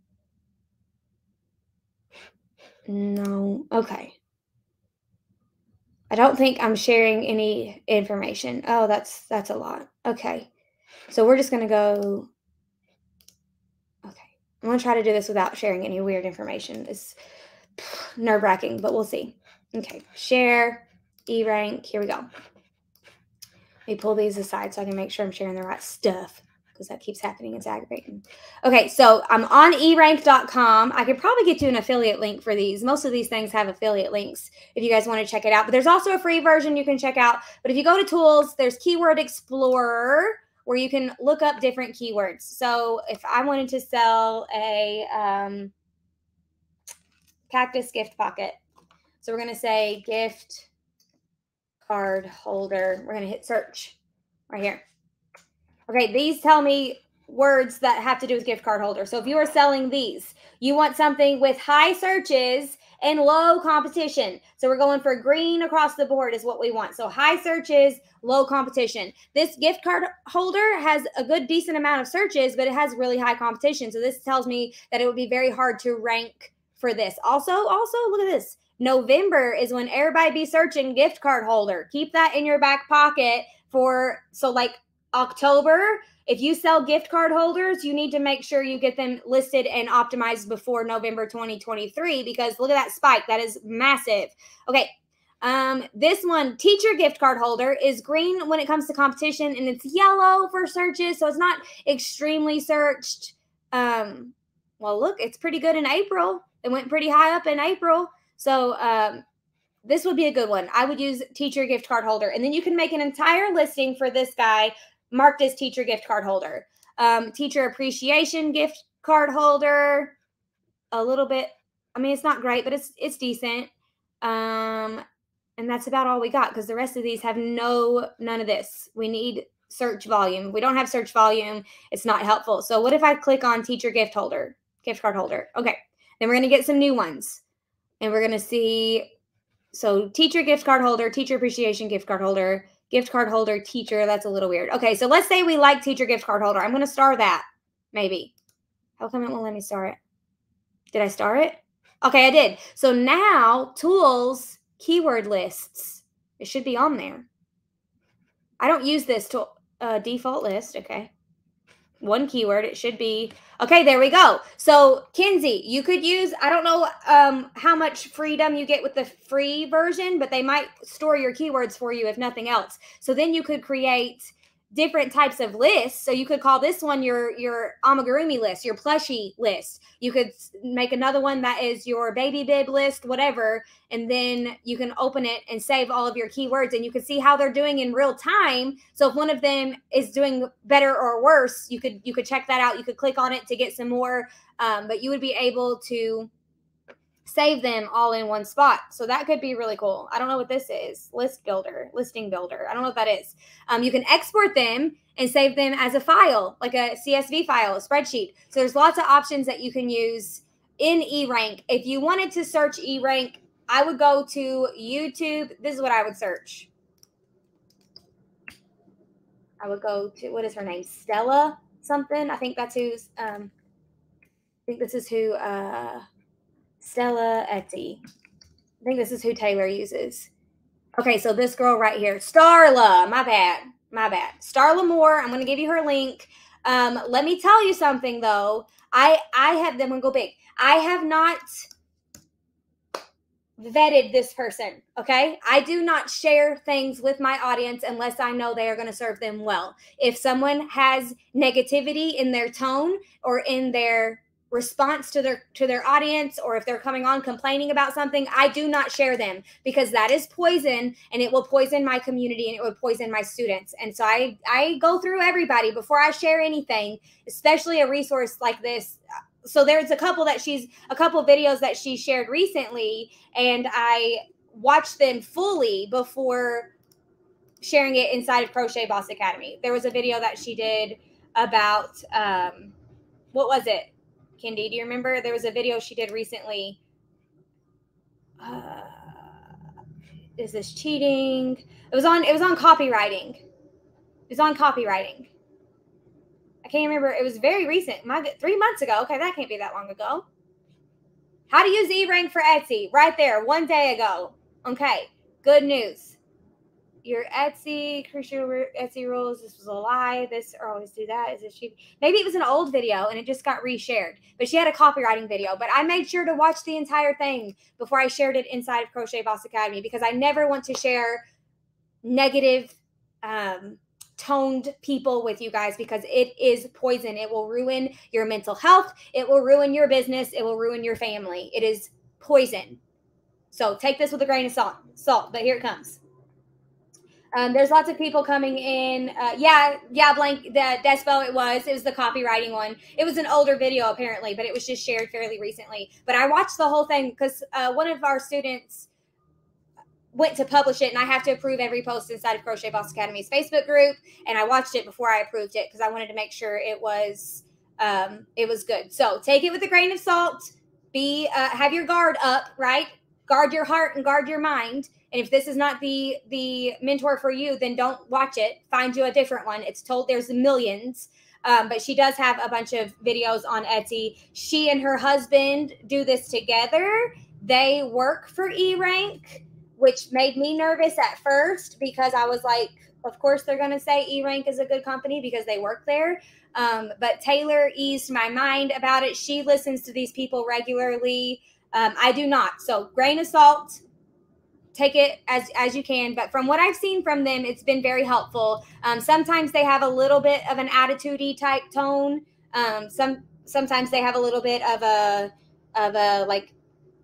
Speaker 1: No, okay. I don't think I'm sharing any information. Oh, that's that's a lot. Okay. So we're just going to go Okay. I'm going to try to do this without sharing any weird information. It's nerve-wracking, but we'll see. Okay. Share E rank. Here we go. Let me pull these aside so I can make sure I'm sharing the right stuff because that keeps happening. It's aggravating. Okay, so I'm on erank.com. I could probably get you an affiliate link for these. Most of these things have affiliate links if you guys want to check it out. But there's also a free version you can check out. But if you go to tools, there's Keyword Explorer where you can look up different keywords. So if I wanted to sell a um, cactus gift pocket, so we're going to say gift card holder. We're going to hit search right here. Okay, these tell me words that have to do with gift card holder. So if you are selling these, you want something with high searches and low competition. So we're going for green across the board is what we want. So high searches, low competition. This gift card holder has a good decent amount of searches, but it has really high competition. So this tells me that it would be very hard to rank for this. Also, also look at this. November is when everybody be searching gift card holder. Keep that in your back pocket for so like October. If you sell gift card holders, you need to make sure you get them listed and optimized before November 2023 because look at that spike. That is massive. Okay. Um, this one, teacher gift card holder, is green when it comes to competition and it's yellow for searches. So it's not extremely searched. Um, well, look, it's pretty good in April. It went pretty high up in April. So um, this would be a good one. I would use teacher gift card holder. And then you can make an entire listing for this guy marked as teacher gift card holder. Um, teacher appreciation gift card holder, a little bit. I mean, it's not great, but it's it's decent. Um, and that's about all we got because the rest of these have no none of this. We need search volume. we don't have search volume, it's not helpful. So what if I click on teacher gift holder, gift card holder? Okay. Then we're going to get some new ones. And we're going to see so teacher gift card holder, teacher appreciation gift card holder, gift card holder, teacher. That's a little weird. Okay, so let's say we like teacher gift card holder. I'm going to star that, maybe. How come it won't let me star it? Did I star it? Okay, I did. So now tools, keyword lists. It should be on there. I don't use this to uh, default list. Okay one keyword. It should be okay. There we go. So, Kinsey, you could use. I don't know um, how much freedom you get with the free version, but they might store your keywords for you if nothing else. So then you could create different types of lists. So you could call this one your your amigurumi list, your plushie list. You could make another one that is your baby bib list, whatever, and then you can open it and save all of your keywords and you can see how they're doing in real time. So if one of them is doing better or worse, you could you could check that out. You could click on it to get some more um, but you would be able to save them all in one spot. So that could be really cool. I don't know what this is. List builder, listing builder. I don't know what that is. Um, you can export them and save them as a file, like a CSV file, a spreadsheet. So there's lots of options that you can use in eRank. If you wanted to search eRank, I would go to YouTube. This is what I would search. I would go to what is her name? Stella something. I think that's who's um I think this is who uh Stella Etty. I think this is who Taylor uses. Okay, so this girl right here, Starla. My bad. My bad. Starla Moore. I'm going to give you her link. Um, let me tell you something though. I I have them when go big. I have not vetted this person. Okay. I do not share things with my audience unless I know they are going to serve them well. If someone has negativity in their tone or in their response to their to their audience or if they're coming on complaining about something i do not share them because that is poison and it will poison my community and it will poison my students. And so i i go through everybody before i share anything especially a resource like this. So there's a couple that she's a couple videos that she shared recently and i watched them fully before sharing it inside of crochet boss academy. There was a video that she did about um what was it Kendi, do you remember there was a video she did recently? Uh, is this cheating? It was on it was on copywriting. It was on copywriting. I can't remember. It was very recent. My three months ago. Okay, that can't be that long ago. How to use eRank for Etsy. Right there, one day ago. Okay, good news. Your Etsy, crucial Etsy rules. This was a lie. This or always do that. Is it cheap? Maybe it was an old video and it just got reshared. But she had a copywriting video. But I made sure to watch the entire thing before I shared it inside of Crochet Boss Academy because I never want to share negative um, toned people with you guys because it is poison. It will ruin your mental health. It will ruin your business. It will ruin your family. It is poison. So take this with a grain of salt. Salt, but here it comes. Um, there's lots of people coming in. Uh, yeah, yeah, blank. The Despo, it was. It was the copywriting one. It was an older video apparently, but it was just shared fairly recently. But I watched the whole thing because uh, one of our students went to publish it and I have to approve every post inside of Crochet Boss Academy's Facebook group. And I watched it before I approved it because I wanted to make sure it was um, it was good. So take it with a grain of salt. Be uh, have your guard up, right? Guard your heart and guard your mind. And if this is not the the mentor for you, then don't watch it. Find you a different one. It's told there's millions. Um, but she does have a bunch of videos on Etsy. She and her husband do this together. They work for eRank which made me nervous at first because I was like, of course they're going to say eRank is a good company because they work there. Um, but Taylor eased my mind about it. She listens to these people regularly. Um, I do not. So grain of salt, take it as as you can. But from what I've seen from them, it's been very helpful. Um, sometimes they have a little bit of an attitudey type tone. Um, some sometimes they have a little bit of a of a like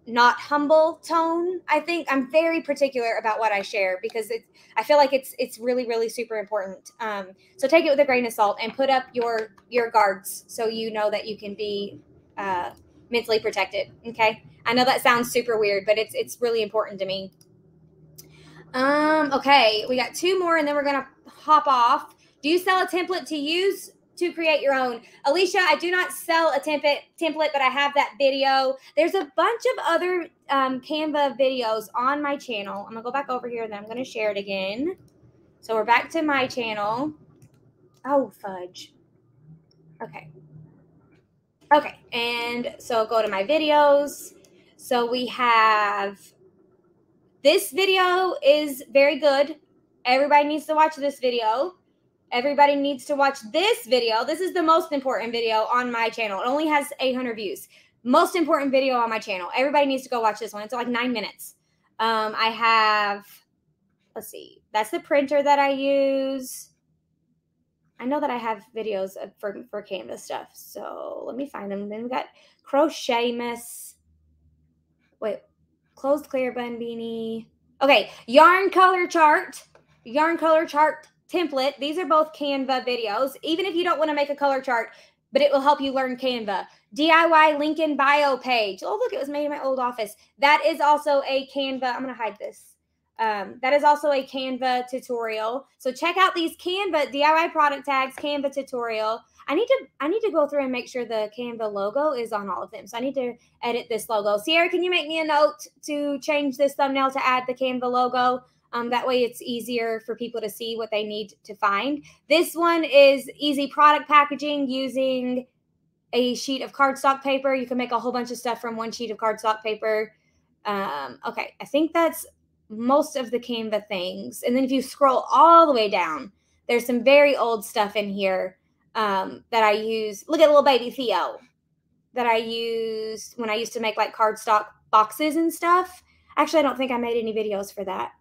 Speaker 1: not humble tone. I think I'm very particular about what I share because it's I feel like it's it's really really super important. Um, so take it with a grain of salt and put up your your guards so you know that you can be uh, mentally protected. Okay, I know that sounds super weird, but it's it's really important to me. Um, okay, we got two more and then we're gonna hop off. Do you sell a template to use to create your own. Alicia, I do not sell a template, template, but I have that video. There's a bunch of other um, Canva videos on my channel. I'm gonna go back over here and then I'm gonna share it again. So we're back to my channel. Oh, fudge. Okay. Okay, and so go to my videos. So we have this video is very good. Everybody needs to watch this video. Everybody needs to watch this video. This is the most important video on my channel. It only has 800 views. Most important video on my channel. Everybody needs to go watch this one. It's like nine minutes. Um, I have, let's see, that's the printer that I use. I know that I have videos for, for Canva stuff. So let me find them. Then we got Crochet Miss. Wait, closed Claire Bun Beanie. Okay, yarn color chart. Yarn color chart template. These are both Canva videos. Even if you don't want to make a color chart, but it will help you learn Canva. DIY link in bio page. Oh, look, it was made in my old office. That is also a Canva. I'm going to hide this. Um, that is also a Canva tutorial. So check out these Canva DIY product tags, Canva tutorial. I need to I need to go through and make sure the Canva logo is on all of them. So I need to edit this logo. Sierra, can you make me a note to change this thumbnail to add the Canva logo? Um, that way it's easier for people to see what they need to find. This one is easy product packaging using a sheet of cardstock paper. You can make a whole bunch of stuff from one sheet of cardstock paper. Um, okay, I think that's most of the Canva things. And then if you scroll all the way down, there's some very old stuff in here um, that I use. Look at little baby Theo that I used when I used to make like cardstock boxes and stuff. Actually, I don't think I made any videos for that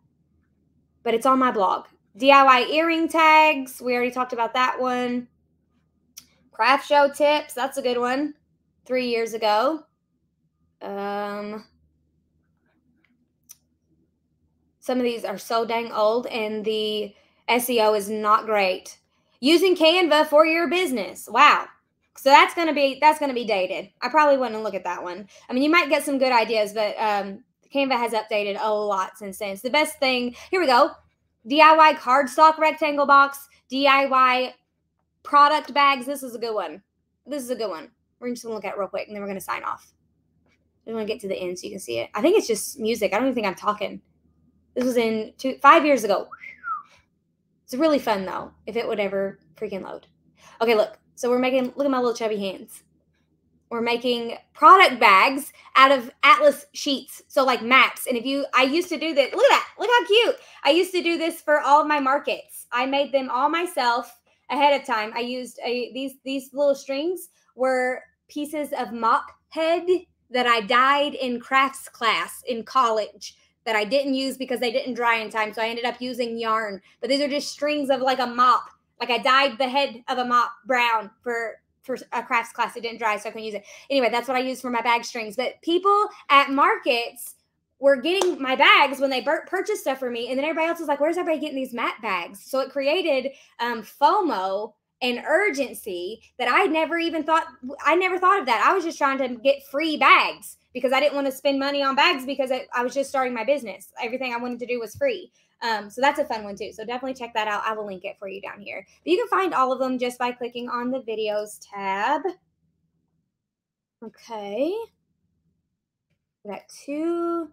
Speaker 1: but it's on my blog. DIY earring tags. We already talked about that one. Craft show tips. That's a good one. Three years ago. Um, some of these are so dang old, and the SEO is not great. Using Canva for your business. Wow. So that's gonna be that's gonna be dated. I probably wouldn't look at that one. I mean, you might get some good ideas, but um, Canva has updated a lot since then. The best thing. Here we go. DIY cardstock rectangle box, DIY product bags. This is a good one. This is a good one. We're just gonna look at real quick and then we're gonna sign off. I want to get to the end so you can see it. I think it's just music. I don't even think I'm talking. This was in two, five years ago. It's really fun though, if it would ever freaking load. Okay, look. So we're making, look at my little chubby hands. We're making product bags out of Atlas sheets. So like maps. And if you, I used to do this. Look at that. Look how cute. I used to do this for all of my markets. I made them all myself ahead of time. I used a, these, these little strings were pieces of mop head that I dyed in crafts class in college that I didn't use because they didn't dry in time. So I ended up using yarn. But these are just strings of like a mop. Like I dyed the head of a mop brown for for a crafts class. It didn't dry, so I couldn't use it. Anyway, that's what I use for my bag strings. But people at markets were getting my bags when they purchased stuff for me, and then everybody else was like, "Where's everybody getting these mat bags?" So it created um, FOMO and urgency that I never even thought. I never thought of that. I was just trying to get free bags because I didn't want to spend money on bags because I, I was just starting my business. Everything I wanted to do was free. Um, so that's a fun one too. So definitely check that out. I will link it for you down here. But you can find all of them just by clicking on the videos tab. Okay. We got two.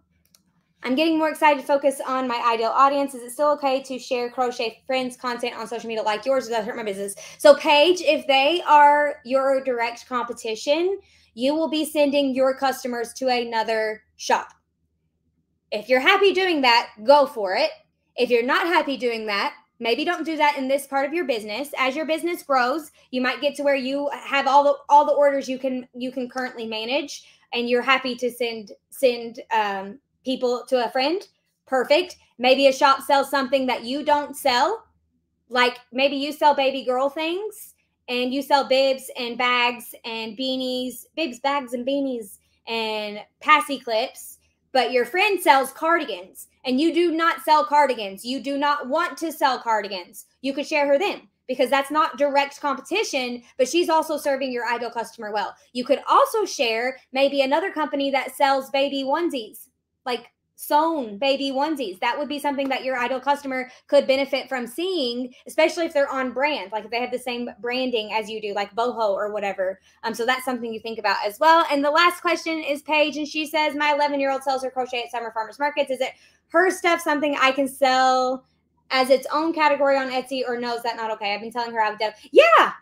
Speaker 1: I'm getting more excited to focus on my ideal audience. Is it still okay to share crochet friends content on social media like yours? Does that hurt my business? So, Paige, if they are your direct competition, you will be sending your customers to another shop. If you're happy doing that, go for it. If you're not happy doing that, maybe don't do that in this part of your business. As your business grows, you might get to where you have all the all the orders you can you can currently manage, and you're happy to send send um, people to a friend. Perfect. Maybe a shop sells something that you don't sell, like maybe you sell baby girl things and you sell bibs and bags and beanies, bibs, bags, and beanies and passy clips, but your friend sells cardigans and you do not sell cardigans. You do not want to sell cardigans. You could share her then because that's not direct competition, but she's also serving your ideal customer well. You could also share maybe another company that sells baby onesies, like sewn baby onesies. That would be something that your ideal customer could benefit from seeing, especially if they're on brand, like if they have the same branding as you do, like boho or whatever. Um, so that's something you think about as well. And the last question is Paige, and she says, My 11 year old sells her crochet at summer farmers markets. Is it her stuff something I can sell as its own category on Etsy, or no, is that not okay? I've been telling her I would. yeah,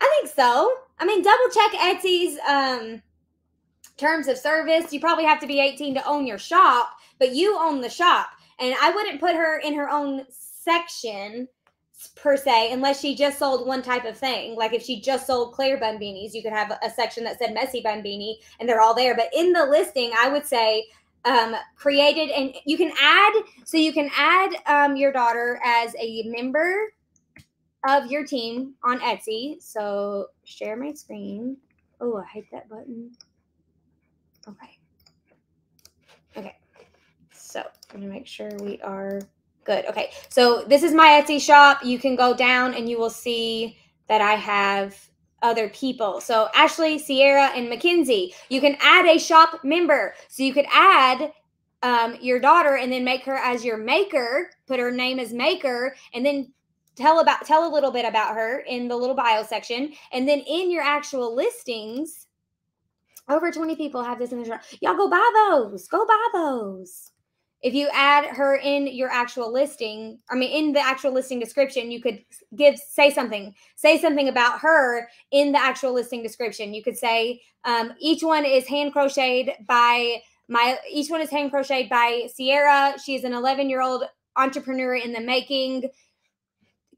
Speaker 1: I think so. I mean, double check Etsy's um terms of service. You probably have to be 18 to own your shop, but you own the shop. And I wouldn't put her in her own section per se unless she just sold one type of thing. Like if she just sold Claire bun beanies, you could have a section that said messy bun beanie and they're all there. But in the listing, I would say um, created and you can add so you can add um, your daughter as a member of your team on Etsy. So share my screen. Oh, I hate that button. Okay. Okay. So I'm gonna make sure we are good. Okay. So this is my Etsy shop. You can go down and you will see that I have other people. So Ashley, Sierra, and Mackenzie. You can add a shop member. So you could add um, your daughter and then make her as your maker, put her name as maker, and then tell about tell a little bit about her in the little bio section. And then in your actual listings, over 20 people have this in the Y'all go buy those. Go buy those. If you add her in your actual listing, I mean in the actual listing description, you could give say something. Say something about her in the actual listing description. You could say um, each one is hand crocheted by my each one is hand crocheted by Sierra. She's an 11 year old entrepreneur in the making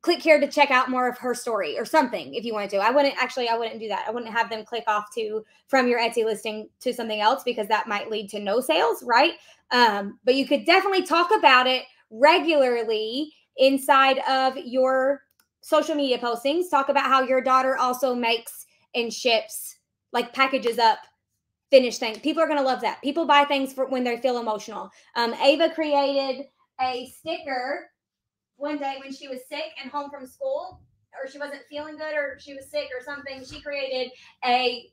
Speaker 1: click here to check out more of her story or something if you wanted to. I wouldn't actually I wouldn't do that. I wouldn't have them click off to from your Etsy listing to something else because that might lead to no sales, right? Um, but you could definitely talk about it regularly inside of your social media postings. Talk about how your daughter also makes and ships like packages up finished things. People are going to love that. People buy things for when they feel emotional. Um, Ava created a sticker one day when she was sick and home from school, or she wasn't feeling good, or she was sick or something, she created a.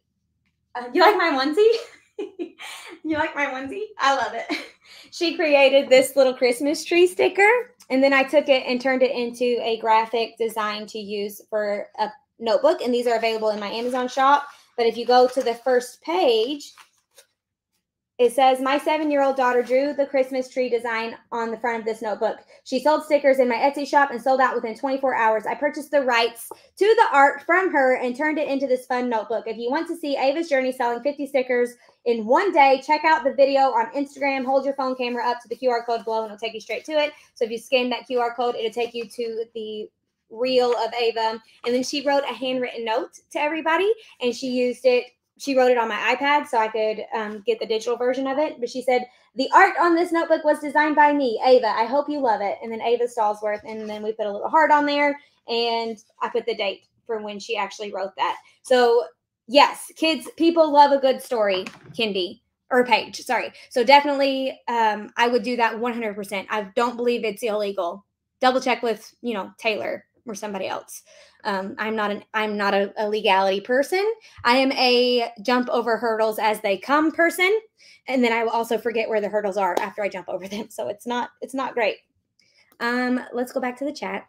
Speaker 1: Uh, you like my onesie? you like my onesie? I love it. She created this little Christmas tree sticker, and then I took it and turned it into a graphic design to use for a notebook. And these are available in my Amazon shop. But if you go to the first page, it says my seven-year-old daughter drew the Christmas tree design on the front of this notebook. She sold stickers in my Etsy shop and sold out within 24 hours. I purchased the rights to the art from her and turned it into this fun notebook. If you want to see Ava's journey selling 50 stickers in one day, check out the video on Instagram. Hold your phone camera up to the QR code below and it'll take you straight to it. So if you scan that QR code, it'll take you to the reel of Ava. And then she wrote a handwritten note to everybody and she used it she wrote it on my iPad so I could um, get the digital version of it. But she said, The art on this notebook was designed by me, Ava. I hope you love it. And then Ava Stallsworth. And then we put a little heart on there and I put the date for when she actually wrote that. So, yes, kids, people love a good story, Kendi or Paige. Sorry. So, definitely, um, I would do that 100%. I don't believe it's illegal. Double check with, you know, Taylor or somebody else. Um, I'm not an I'm not a, a legality person. I am a jump over hurdles as they come person, and then I will also forget where the hurdles are after I jump over them. So it's not it's not great. Um, let's go back to the chat.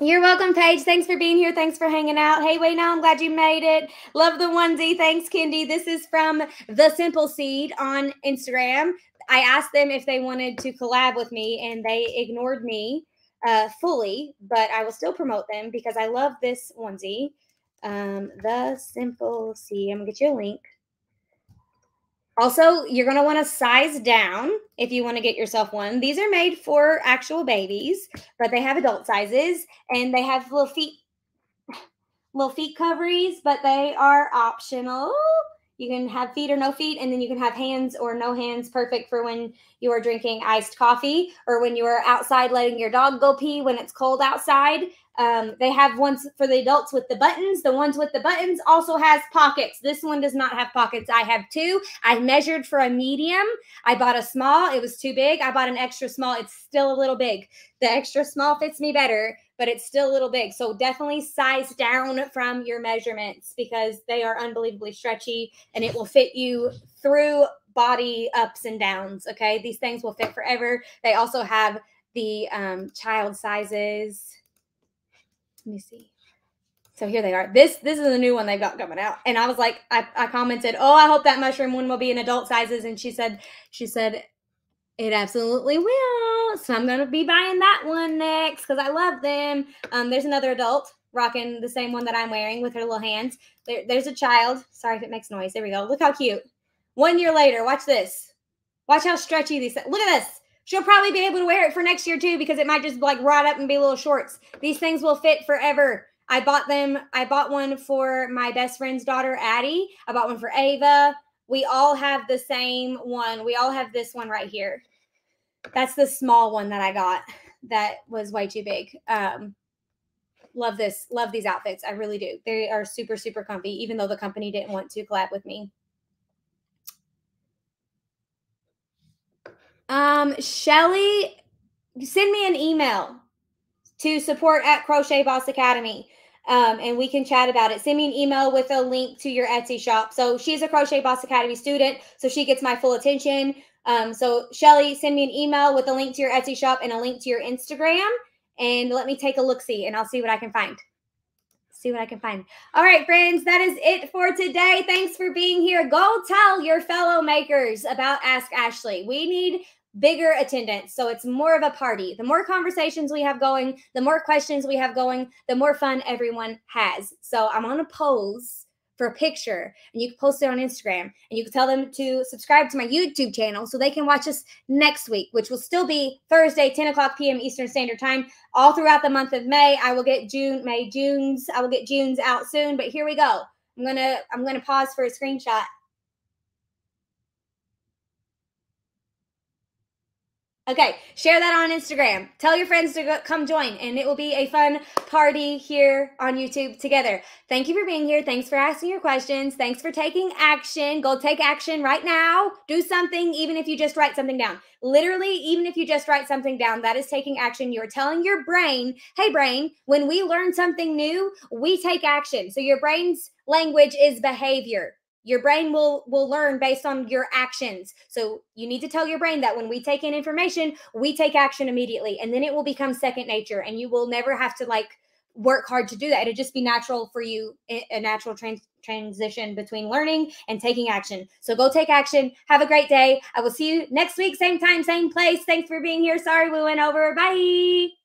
Speaker 1: You're welcome, Paige. Thanks for being here. Thanks for hanging out. Hey, wait, now I'm glad you made it. Love the onesie. Thanks, Kendi. This is from The Simple Seed on Instagram. I asked them if they wanted to collab with me, and they ignored me uh, fully, but I will still promote them because I love this onesie. Um, the Simple Seed. I'm gonna get you a link. Also, you're going to want to size down if you want to get yourself one. These are made for actual babies, but they have adult sizes and they have little feet little feet coveries, but they are optional. You can have feet or no feet, and then you can have hands or no hands, perfect for when you are drinking iced coffee or when you are outside letting your dog go pee when it's cold outside. Um, they have ones for the adults with the buttons. The ones with the buttons also has pockets. This one does not have pockets. I have two. I measured for a medium. I bought a small. It was too big. I bought an extra small. It's still a little big. The extra small fits me better but it's still a little big. So definitely size down from your measurements because they are unbelievably stretchy and it will fit you through body ups and downs. Okay. These things will fit forever. They also have the um, child sizes. Let me see. So here they are. This this is a new one they've got coming out. And I was like, I, I commented, oh, I hope that mushroom one will be in adult sizes. And she said, she said, it absolutely will. So I'm to be buying that one next because I love them. Um, there's another adult rocking the same one that I'm wearing with her little hands. There, there's a child. Sorry if it makes noise. There we go. Look how cute. One year later, watch this. Watch how stretchy these. Look at this. She'll probably be able to wear it for next year too because it might just like rot up and be little shorts. These things will fit forever. I bought them. I bought one for my best friend's daughter, Addie. I bought one for Ava we all have the same one. We all have this one right here. That's the small one that I got that was way too big. Um, love this. Love these outfits. I really do. They are super, super comfy, even though the company didn't want to collab with me. Um, Shelly, send me an email to support at Crochet Boss Academy um, and we can chat about it. Send me an email with a link to your Etsy shop. So she's a Crochet Boss Academy student, so she gets my full attention. Um, so Shelly, send me an email with a link to your Etsy shop and a link to your Instagram, and let me take a look see, and I'll see what I can find. See what I can find. All right, friends, that is it for today. Thanks for being here. Go tell your fellow makers about Ask Ashley. We need bigger attendance. So it's more of a party. The more conversations we have going, the more questions we have going, the more fun everyone has. So I'm on a pose for a picture and you can post it on Instagram and you can tell them to subscribe to my YouTube channel so they can watch us next week, which will still be Thursday, 10 o'clock p.m. Eastern Standard Time. All throughout the month of May, I will get June, May, June's, I will get June's out soon. But here we go. I'm gonna I'm gonna pause for a screenshot Okay, share that on Instagram. Tell your friends to go, come join, and it will be a fun party here on YouTube together. Thank you for being here. Thanks for asking your questions. Thanks for taking action. Go take action right now. Do something, even if you just write something down. Literally, even if you just write something down, that is taking action. You're telling your brain, hey, brain, when we learn something new, we take action. So your brain's language is behavior your brain will will learn based on your actions so you need to tell your brain that when we take in information we take action immediately and then it will become second nature and you will never have to like work hard to do that. it'll just be natural for you, a natural trans- transition between learning and taking action. So go take action. Have a great day. I will see you next week, same time, same place. Thanks for being here. Sorry we went over. Bye.